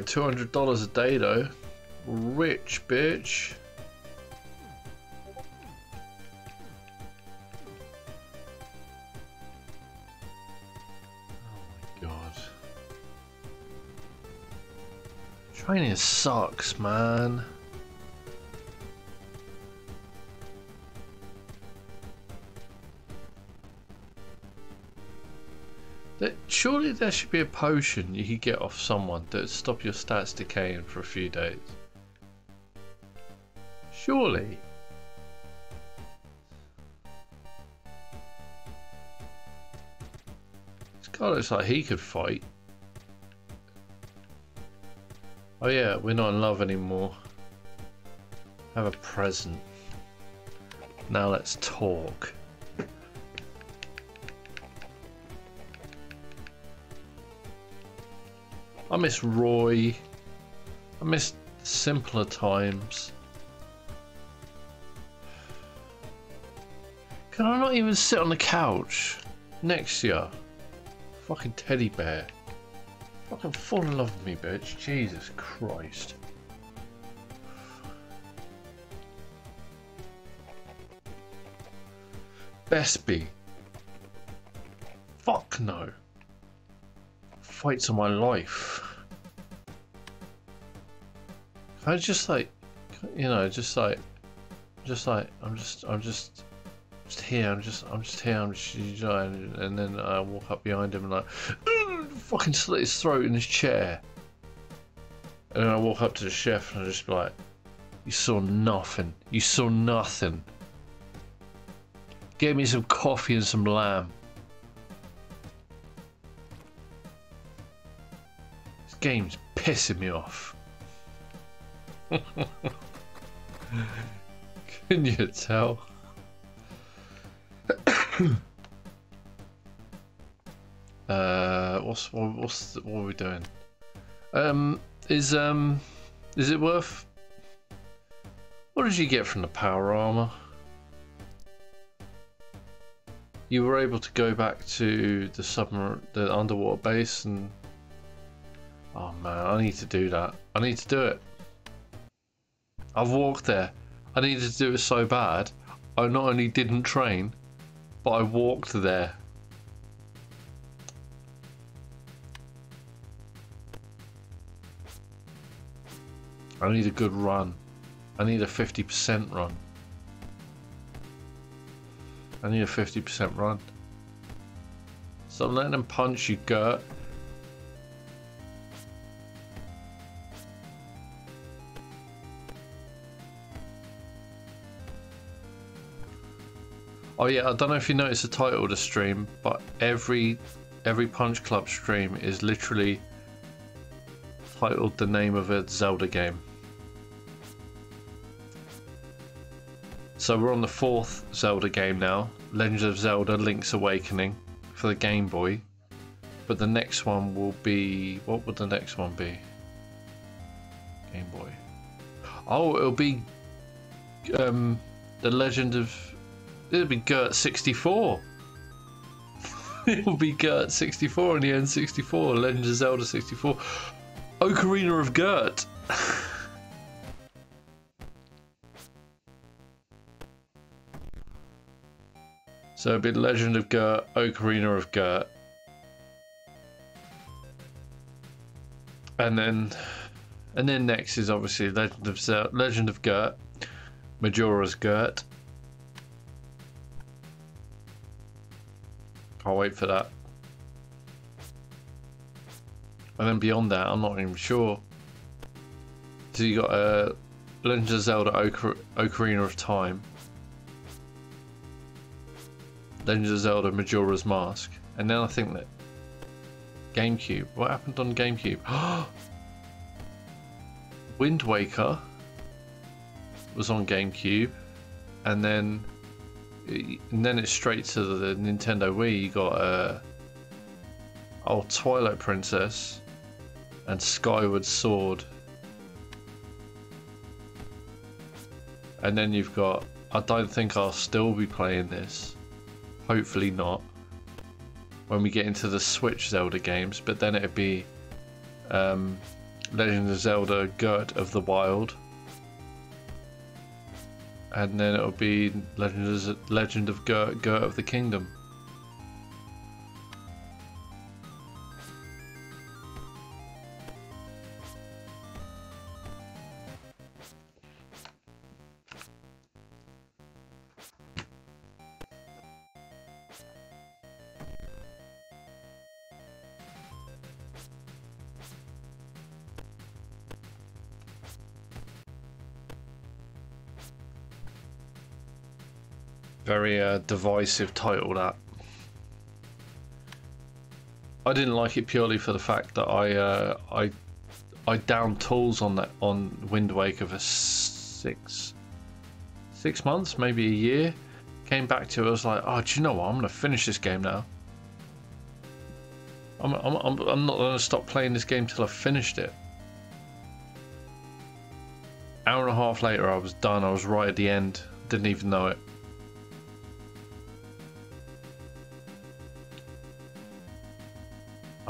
Getting $200 a day though. Rich bitch. Oh my god. Training sucks, man. Surely there should be a potion you could get off someone that would stop your stats decaying for a few days. Surely. This guy looks like he could fight. Oh yeah, we're not in love anymore. Have a present. Now let's talk. I miss Roy. I miss simpler times. Can I not even sit on the couch next year? Fucking teddy bear. Fucking fall in love with me, bitch. Jesus Christ. Bespie. Fuck no. Fights of my life. I just like, you know, just like, just like, I'm just, I'm just, just here. I'm just, I'm just here. I'm just, and, then I walk up behind him and like, fucking slit his throat in his chair. And then I walk up to the chef and I just be like, you saw nothing. You saw nothing. Get me some coffee and some lamb. Game's pissing me off. Can you tell? uh, what's what, what's what are we doing? Um, is um, is it worth? What did you get from the power armor? You were able to go back to the submarine, the underwater base, and oh man, I need to do that. I need to do it. I've walked there. I needed to do it so bad. I not only didn't train, but I walked there. I need a good run. I need a 50% run. I need a 50% run. Stop letting them punch you, Gert. Oh yeah, I don't know if you noticed the title of the stream, but every every Punch Club stream is literally titled the name of a Zelda game. So we're on the fourth Zelda game now, Legend of Zelda Link's Awakening for the Game Boy. But the next one will be what would the next one be? Game Boy. Oh, it'll be um, the Legend of It'll be Gert 64. It'll be Gert 64 on the N64, Legend of Zelda 64. Ocarina of Gert. so it'll be Legend of Gert, Ocarina of Gert. And then and then next is obviously Legend of Zelda, Legend of Gert, Majora's Gert. Can't wait for that. And then beyond that, I'm not even sure. So you got uh, Legend of Zelda Ocar Ocarina of Time, Legend of Zelda Majora's Mask, and then I think that GameCube. What happened on GameCube? Wind Waker was on GameCube, and then and then it's straight to the Nintendo Wii. You got uh, oh Twilight Princess and Skyward Sword, and then you've got. I don't think I'll still be playing this. Hopefully not. When we get into the Switch Zelda games, but then it'd be um, Legend of Zelda: Gert of the Wild and then it'll be Legend of, Legend of Gert, of the Kingdom. Divisive title that. I didn't like it purely for the fact that I uh, I I downed tools on that on Wind Waker for six six months, maybe a year. Came back to it, I was like, oh, do you know what? I'm gonna finish this game now. I'm I'm I'm, I'm not gonna stop playing this game till I've finished it. Hour and a half later, I was done. I was right at the end. Didn't even know it.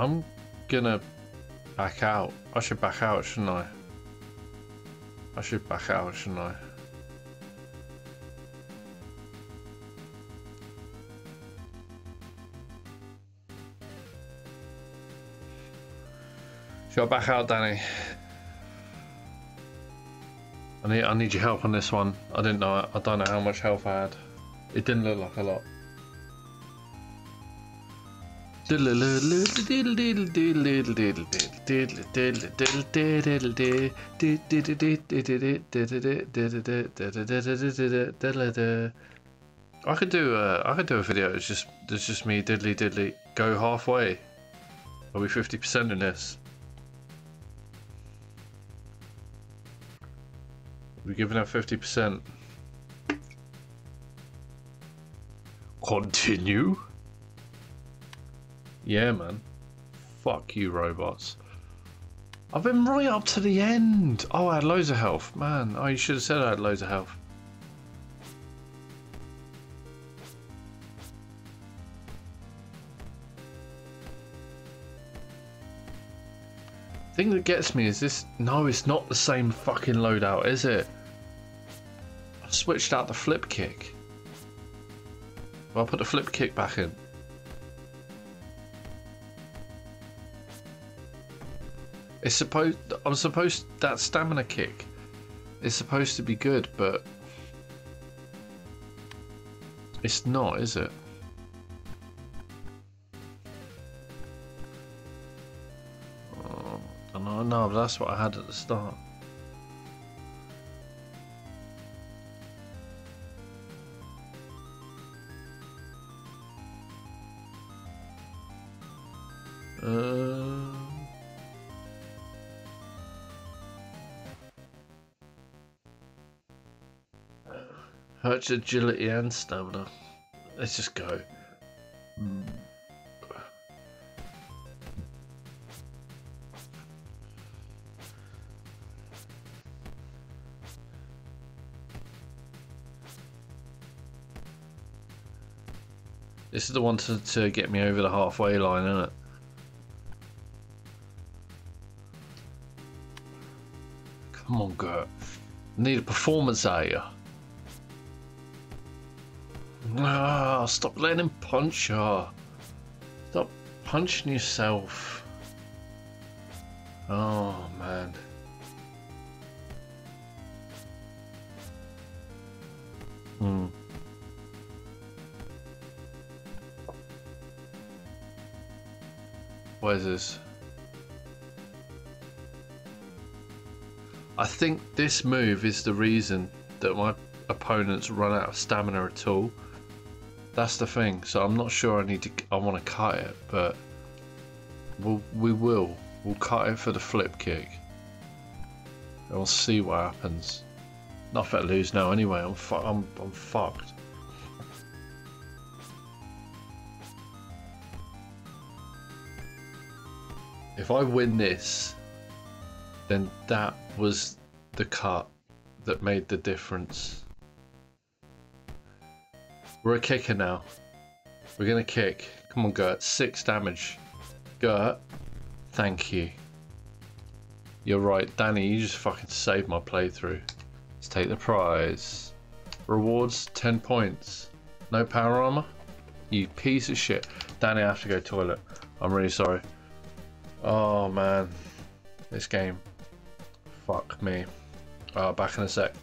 I'm gonna back out. I should back out, shouldn't I? I should back out, shouldn't I? Should I back out, Danny? I need, I need your help on this one. I didn't know. I don't know how much health I had. It didn't look like a lot. I could do a, I could do a video. It's just it's just me diddly diddly go halfway. Are we fifty percent in this? We're giving her fifty percent. Continue. Yeah, man. Fuck you, robots. I've been right up to the end. Oh, I had loads of health. Man, oh, you should have said I had loads of health. thing that gets me is this. No, it's not the same fucking loadout, is it? I switched out the flip kick. I'll put the flip kick back in. It's supposed. I'm supposed that stamina kick is supposed to be good, but it's not, is it? Oh no, but that's what I had at the start. Hurts agility and stamina. Let's just go. This is the one to, to get me over the halfway line, isn't it? Come on, Gert. I need a performance out of you. Ah, stop letting him punch you. Stop punching yourself. Oh, man. Hmm. What is this? I think this move is the reason that my opponents run out of stamina at all. That's the thing. So I'm not sure I need to. I want to cut it, but we'll, we will. We'll cut it for the flip kick. And we'll see what happens. Nothing to lose now anyway. I'm fu I'm I'm fucked. If I win this, then that was the cut that made the difference. We're a kicker now. We're gonna kick. Come on, Gert. Six damage. Gert, thank you. You're right, Danny. You just fucking saved my playthrough. Let's take the prize. Rewards 10 points. No power armor? You piece of shit. Danny, I have to go toilet. I'm really sorry. Oh man, this game. Fuck me. Uh, back in a sec.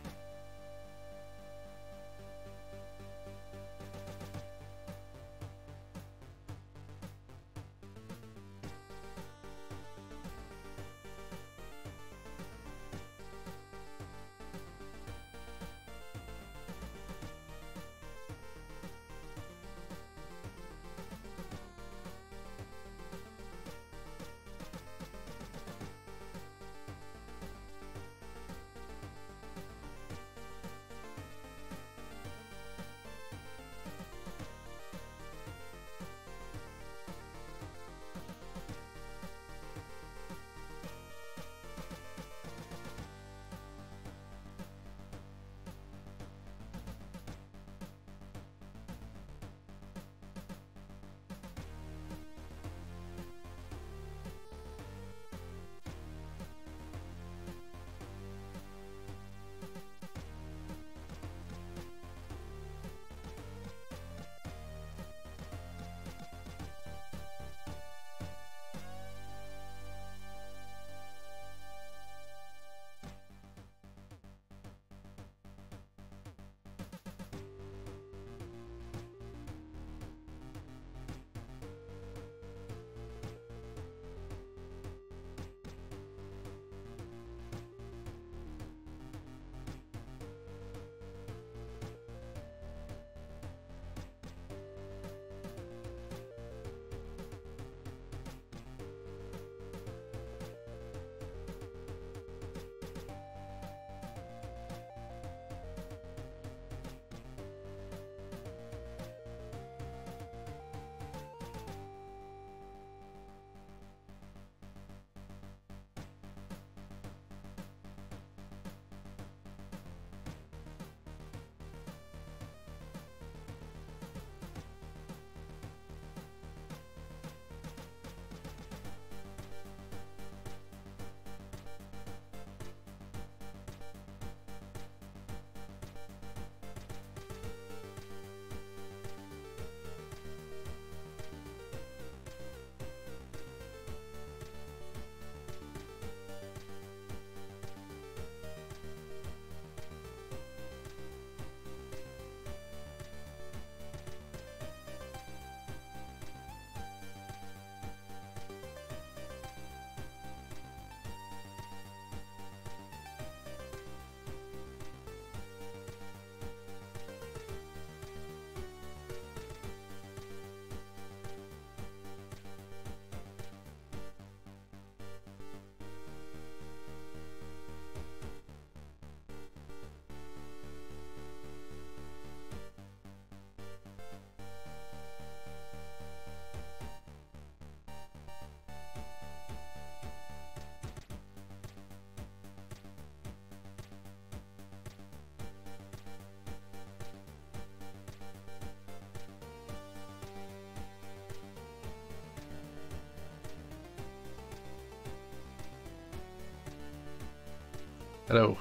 Hello.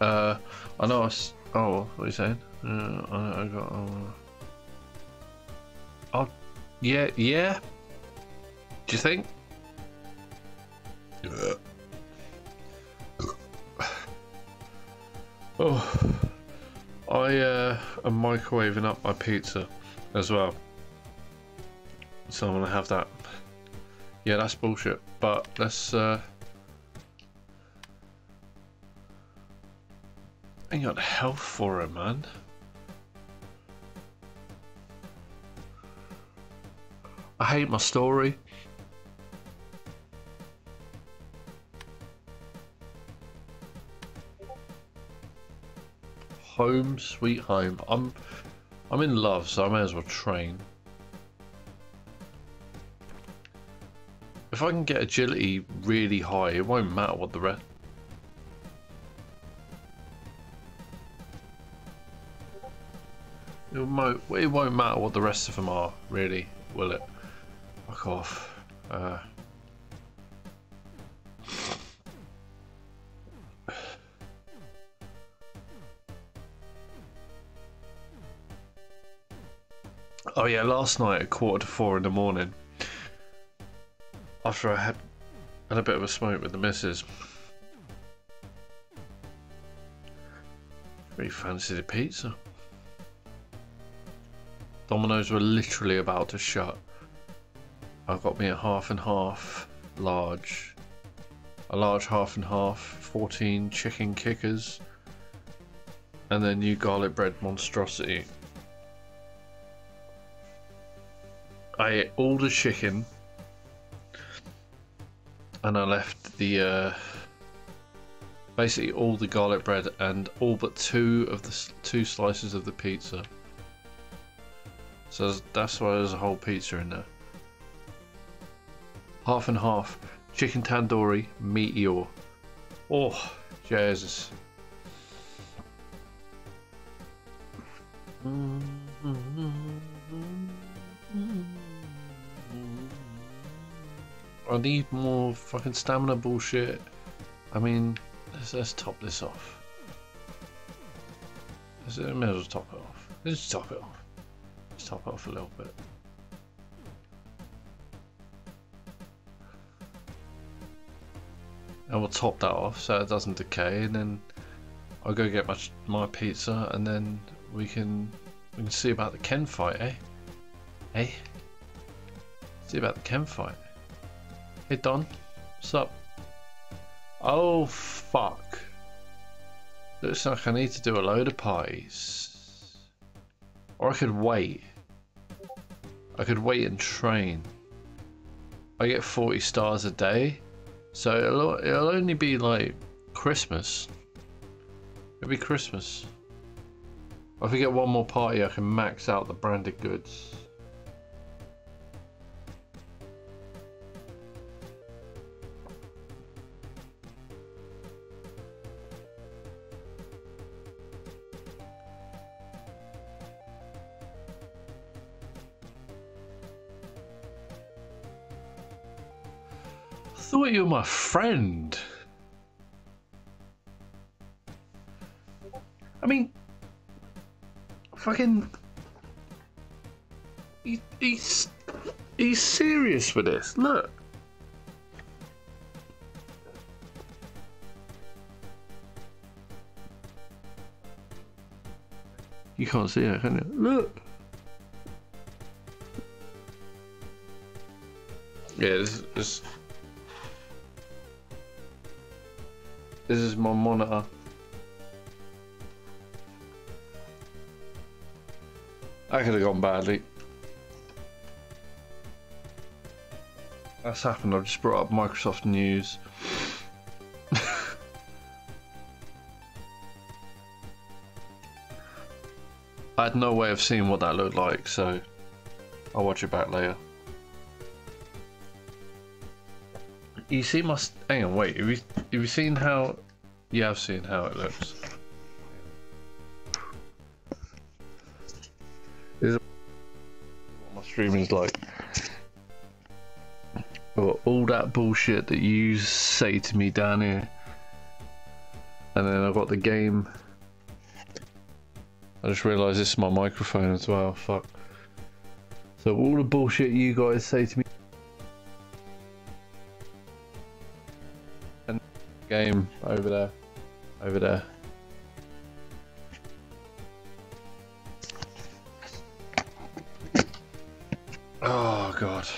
Uh, I know I s- Oh, what are you saying? Uh, I, I got... Uh, oh, yeah, yeah? Do you think? Oh, I uh, am microwaving up my pizza as well. So I'm gonna have that. Yeah, that's bullshit. But let's. Uh... Ain't got health for it, man. I hate my story. Home sweet home. I'm I'm in love, so I may as well train. If I can get agility really high, it won't matter what the rest. It won't, matter what the rest of them are, really, will it? Fuck off. Uh, oh yeah, last night at quarter to four in the morning, after I had had a bit of a smoke with the missus, really fancied a pizza. Domino's were literally about to shut. I got me a half and half large, a large half and half, 14 chicken kickers, and then new garlic bread monstrosity. I ate all the chicken, and I left the uh, basically all the garlic bread and all but two of the two slices of the pizza. So that's why there's a whole pizza in there. Half and half. Chicken tandoori, meteor. Oh, Jesus. I need more fucking stamina bullshit. I mean, let's, let's top this off. Let's, as top it off. Let's top it off. Top it off a little bit. And we'll top that off so it doesn't decay and then I'll go get my, my pizza and then we can we can see about the Ken fight, eh? Hey? See about the Ken fight. Hey Don, what's up? Oh fuck. Looks like I need to do a load of parties. Or I could wait. I could wait and train. I get 40 stars a day. So it'll, it'll only be like Christmas. It'll be Christmas. If we get one more party, I can max out the branded goods. You my friend. I mean, fucking, he, he's he's serious with this. Look. You can't see it, can you? Look. Yeah, this, this This is my monitor. That could have gone badly. That's happened. I've just brought up Microsoft News. I had no way of seeing what that looked like, so I'll watch it back later. You see my... Hang on, wait. Have you, have you seen how... Yeah, I've seen how it looks. This is what my streaming's like. all that bullshit that you say to me down here. and then I've got the game. I just realised this is my microphone as well. Fuck. So all the bullshit you guys say to me. Over there. Oh god.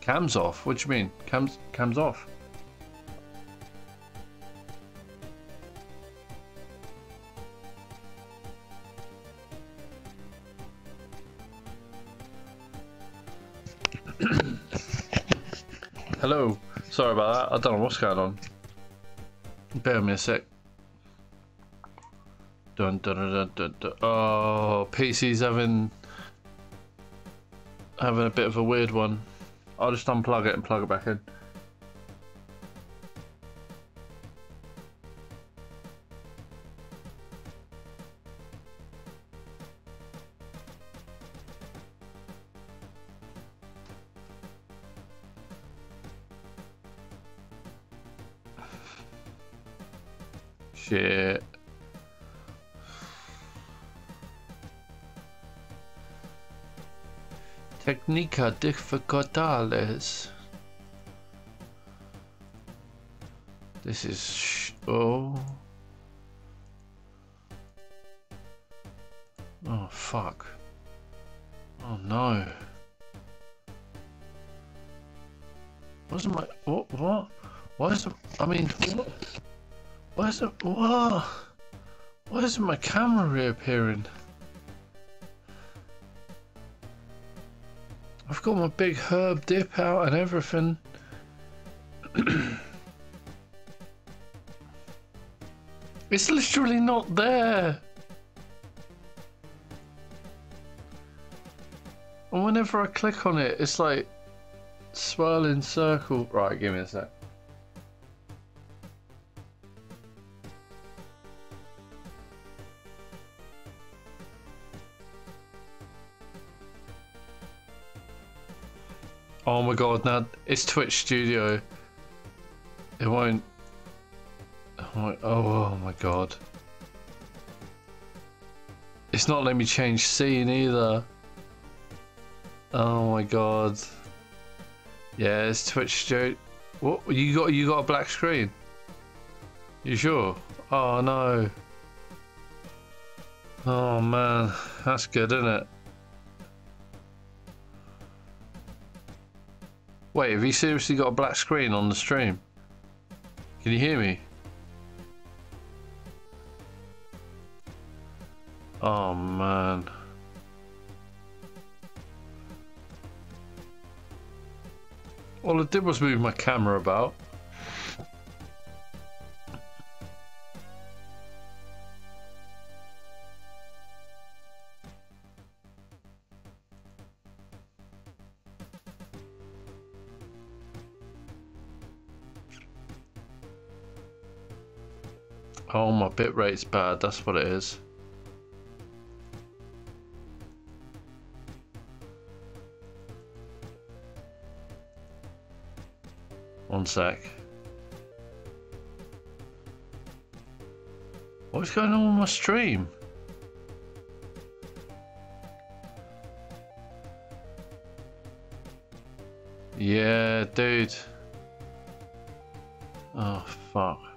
Cam's off. What do you mean? Cam's cam's off. Hello. Sorry about that. I don't know what's going on. Bear me a sec. Dun, dun, dun, dun, dun. Oh, PC's having having a bit of a weird one. I'll just unplug it and plug it back in. Technica dificultades. This is oh. Oh fuck. Oh no. What's my what what? Why is it, I mean what? Why is it what? Why isn't my camera reappearing? I've got my big herb dip out and everything. it's literally not there. And whenever I click on it, it's like swirling circle. Right, give me a sec. Oh my god, now it's Twitch Studio. It won't. Oh my, oh my god. It's not letting me change scene either. Oh my god. Yeah, it's Twitch Studio. What you got? You got a black screen? You sure? Oh no. Oh man, that's good, isn't it? Wait, have you seriously got a black screen on the stream? Can you hear me? Oh man. All I did was move my camera about. Bitrate's bad, that's what it is. One sec. What's going on with my stream? Yeah, dude. Oh, fuck.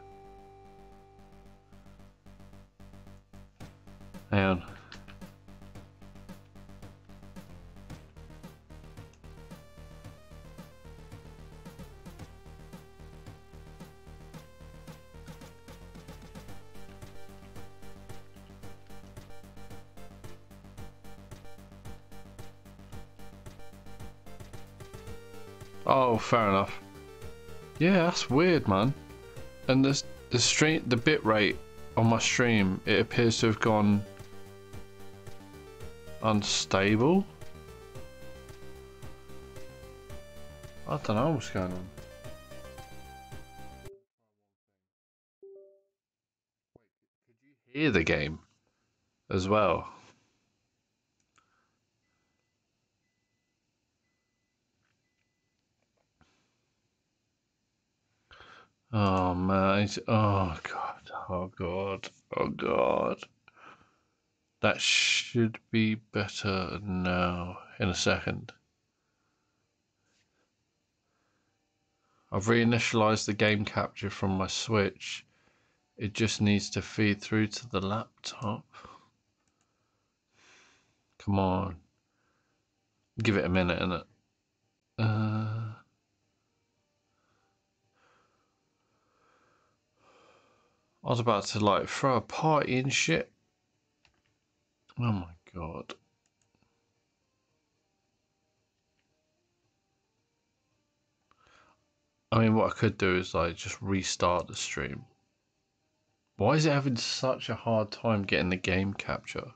Fair enough. Yeah, that's weird, man. And this the stream, the bit rate on my stream, it appears to have gone unstable. I don't know what's going on. Could you hear the game as well? Oh god, oh god, oh god. That should be better now in a second. I've reinitialized the game capture from my Switch. It just needs to feed through to the laptop. Come on. Give it a minute, innit? Uh... I was about to like throw a party and shit. Oh my god. I mean, what I could do is like just restart the stream. Why is it having such a hard time getting the game capture?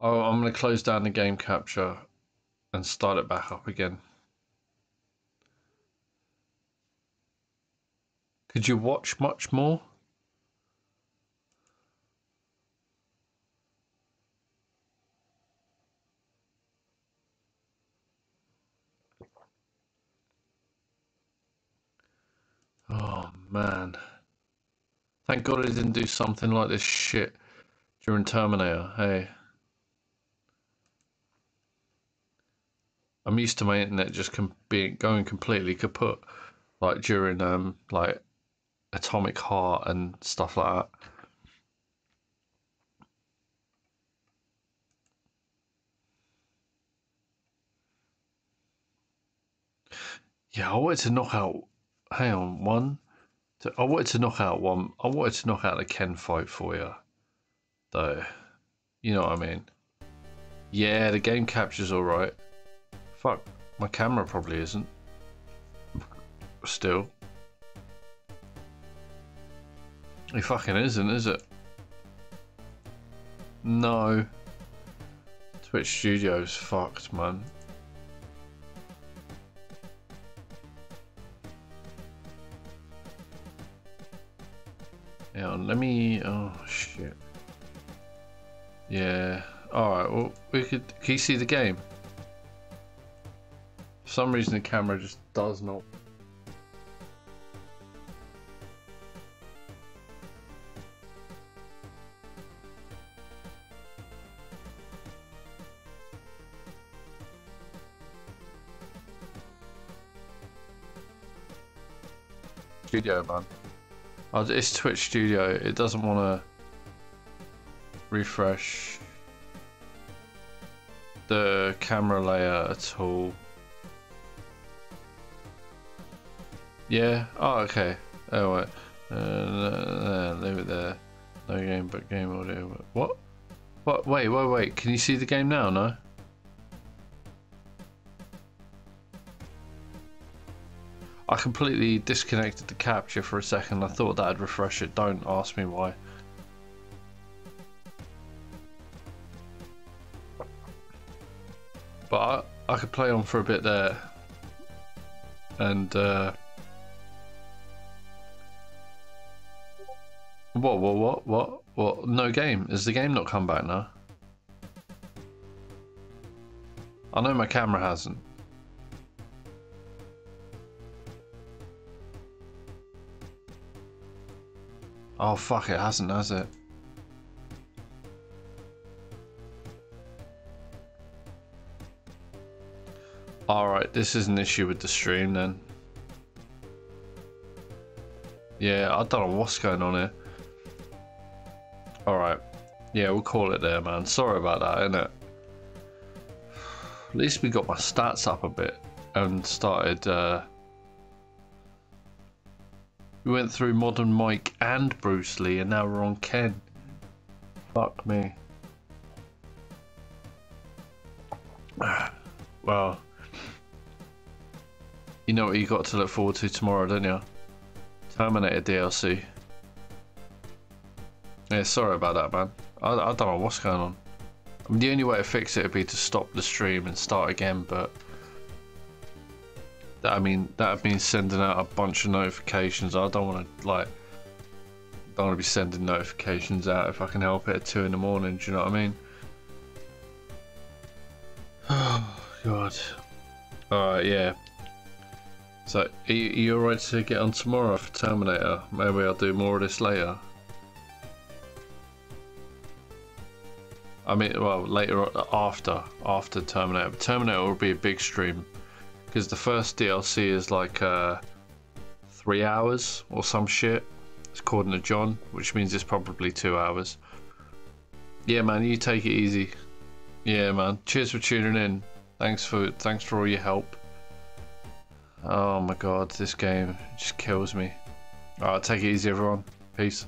Oh, I'm going to close down the game capture and start it back up again. Could you watch much more? Oh man. Thank God I didn't do something like this shit during Terminator. Hey. I'm used to my internet just com- being going completely kaput, like during um like Atomic Heart and stuff like that. Yeah, I wanted to knock out. Hang on, one. I wanted to knock out one. I wanted to knock out the Ken fight for you, though. You know what I mean? Yeah, the game capture's all right. Fuck, my camera probably isn't. Still. It fucking isn't, is it? No. Twitch Studio's fucked, man. Yeah, let me. Oh shit. Yeah. All right. Well, we could. Can you see the game? Some reason, the camera just does not Studio, man. Oh, it's Twitch Studio. It doesn't want to refresh the camera layer at all. Yeah. Oh, okay. Oh, wait. Uh, leave it there. No game, but game audio. What? What? Wait, wait, wait. Can you see the game now? No. I completely disconnected the capture for a second. I thought that'd refresh it. Don't ask me why. But I, I could play on for a bit there. And, uh... What, what, what, what, what? No game. Is the game not come back now? I know my camera hasn't. Oh fuck, it hasn't, has it? Alright, this is an issue with the stream then. Yeah, I don't know what's going on here. Alright. Yeah, we'll call it there, man. Sorry about that, innit? At least we got my stats up a bit and started uh, we went through Modern Mike and Bruce Lee, and now we're on Ken. Fuck me. Well, you know what you got to look forward to tomorrow, don't you? Terminator DLC. Yeah, sorry about that, man. I, I don't know what's going on. I mean, the only way to fix it would be to stop the stream and start again, but I mean, that would mean sending out a bunch of notifications. I don't want to, like, don't want to be sending notifications out if I can help it at 2 in the morning, do you know what I mean? Oh god. Alright, yeah. So, are you, are you alright to get on tomorrow for Terminator? Maybe I'll do more of this later. I mean, well, later after after Terminator. But Terminator will be a big stream because the first DLC is like uh, three hours or some shit. It's according to John, which means it's probably two hours. Yeah, man, you take it easy. Yeah, man. Cheers for tuning in. Thanks for thanks for all your help. Oh my god, this game just kills me. Alright, take it easy, everyone. Peace.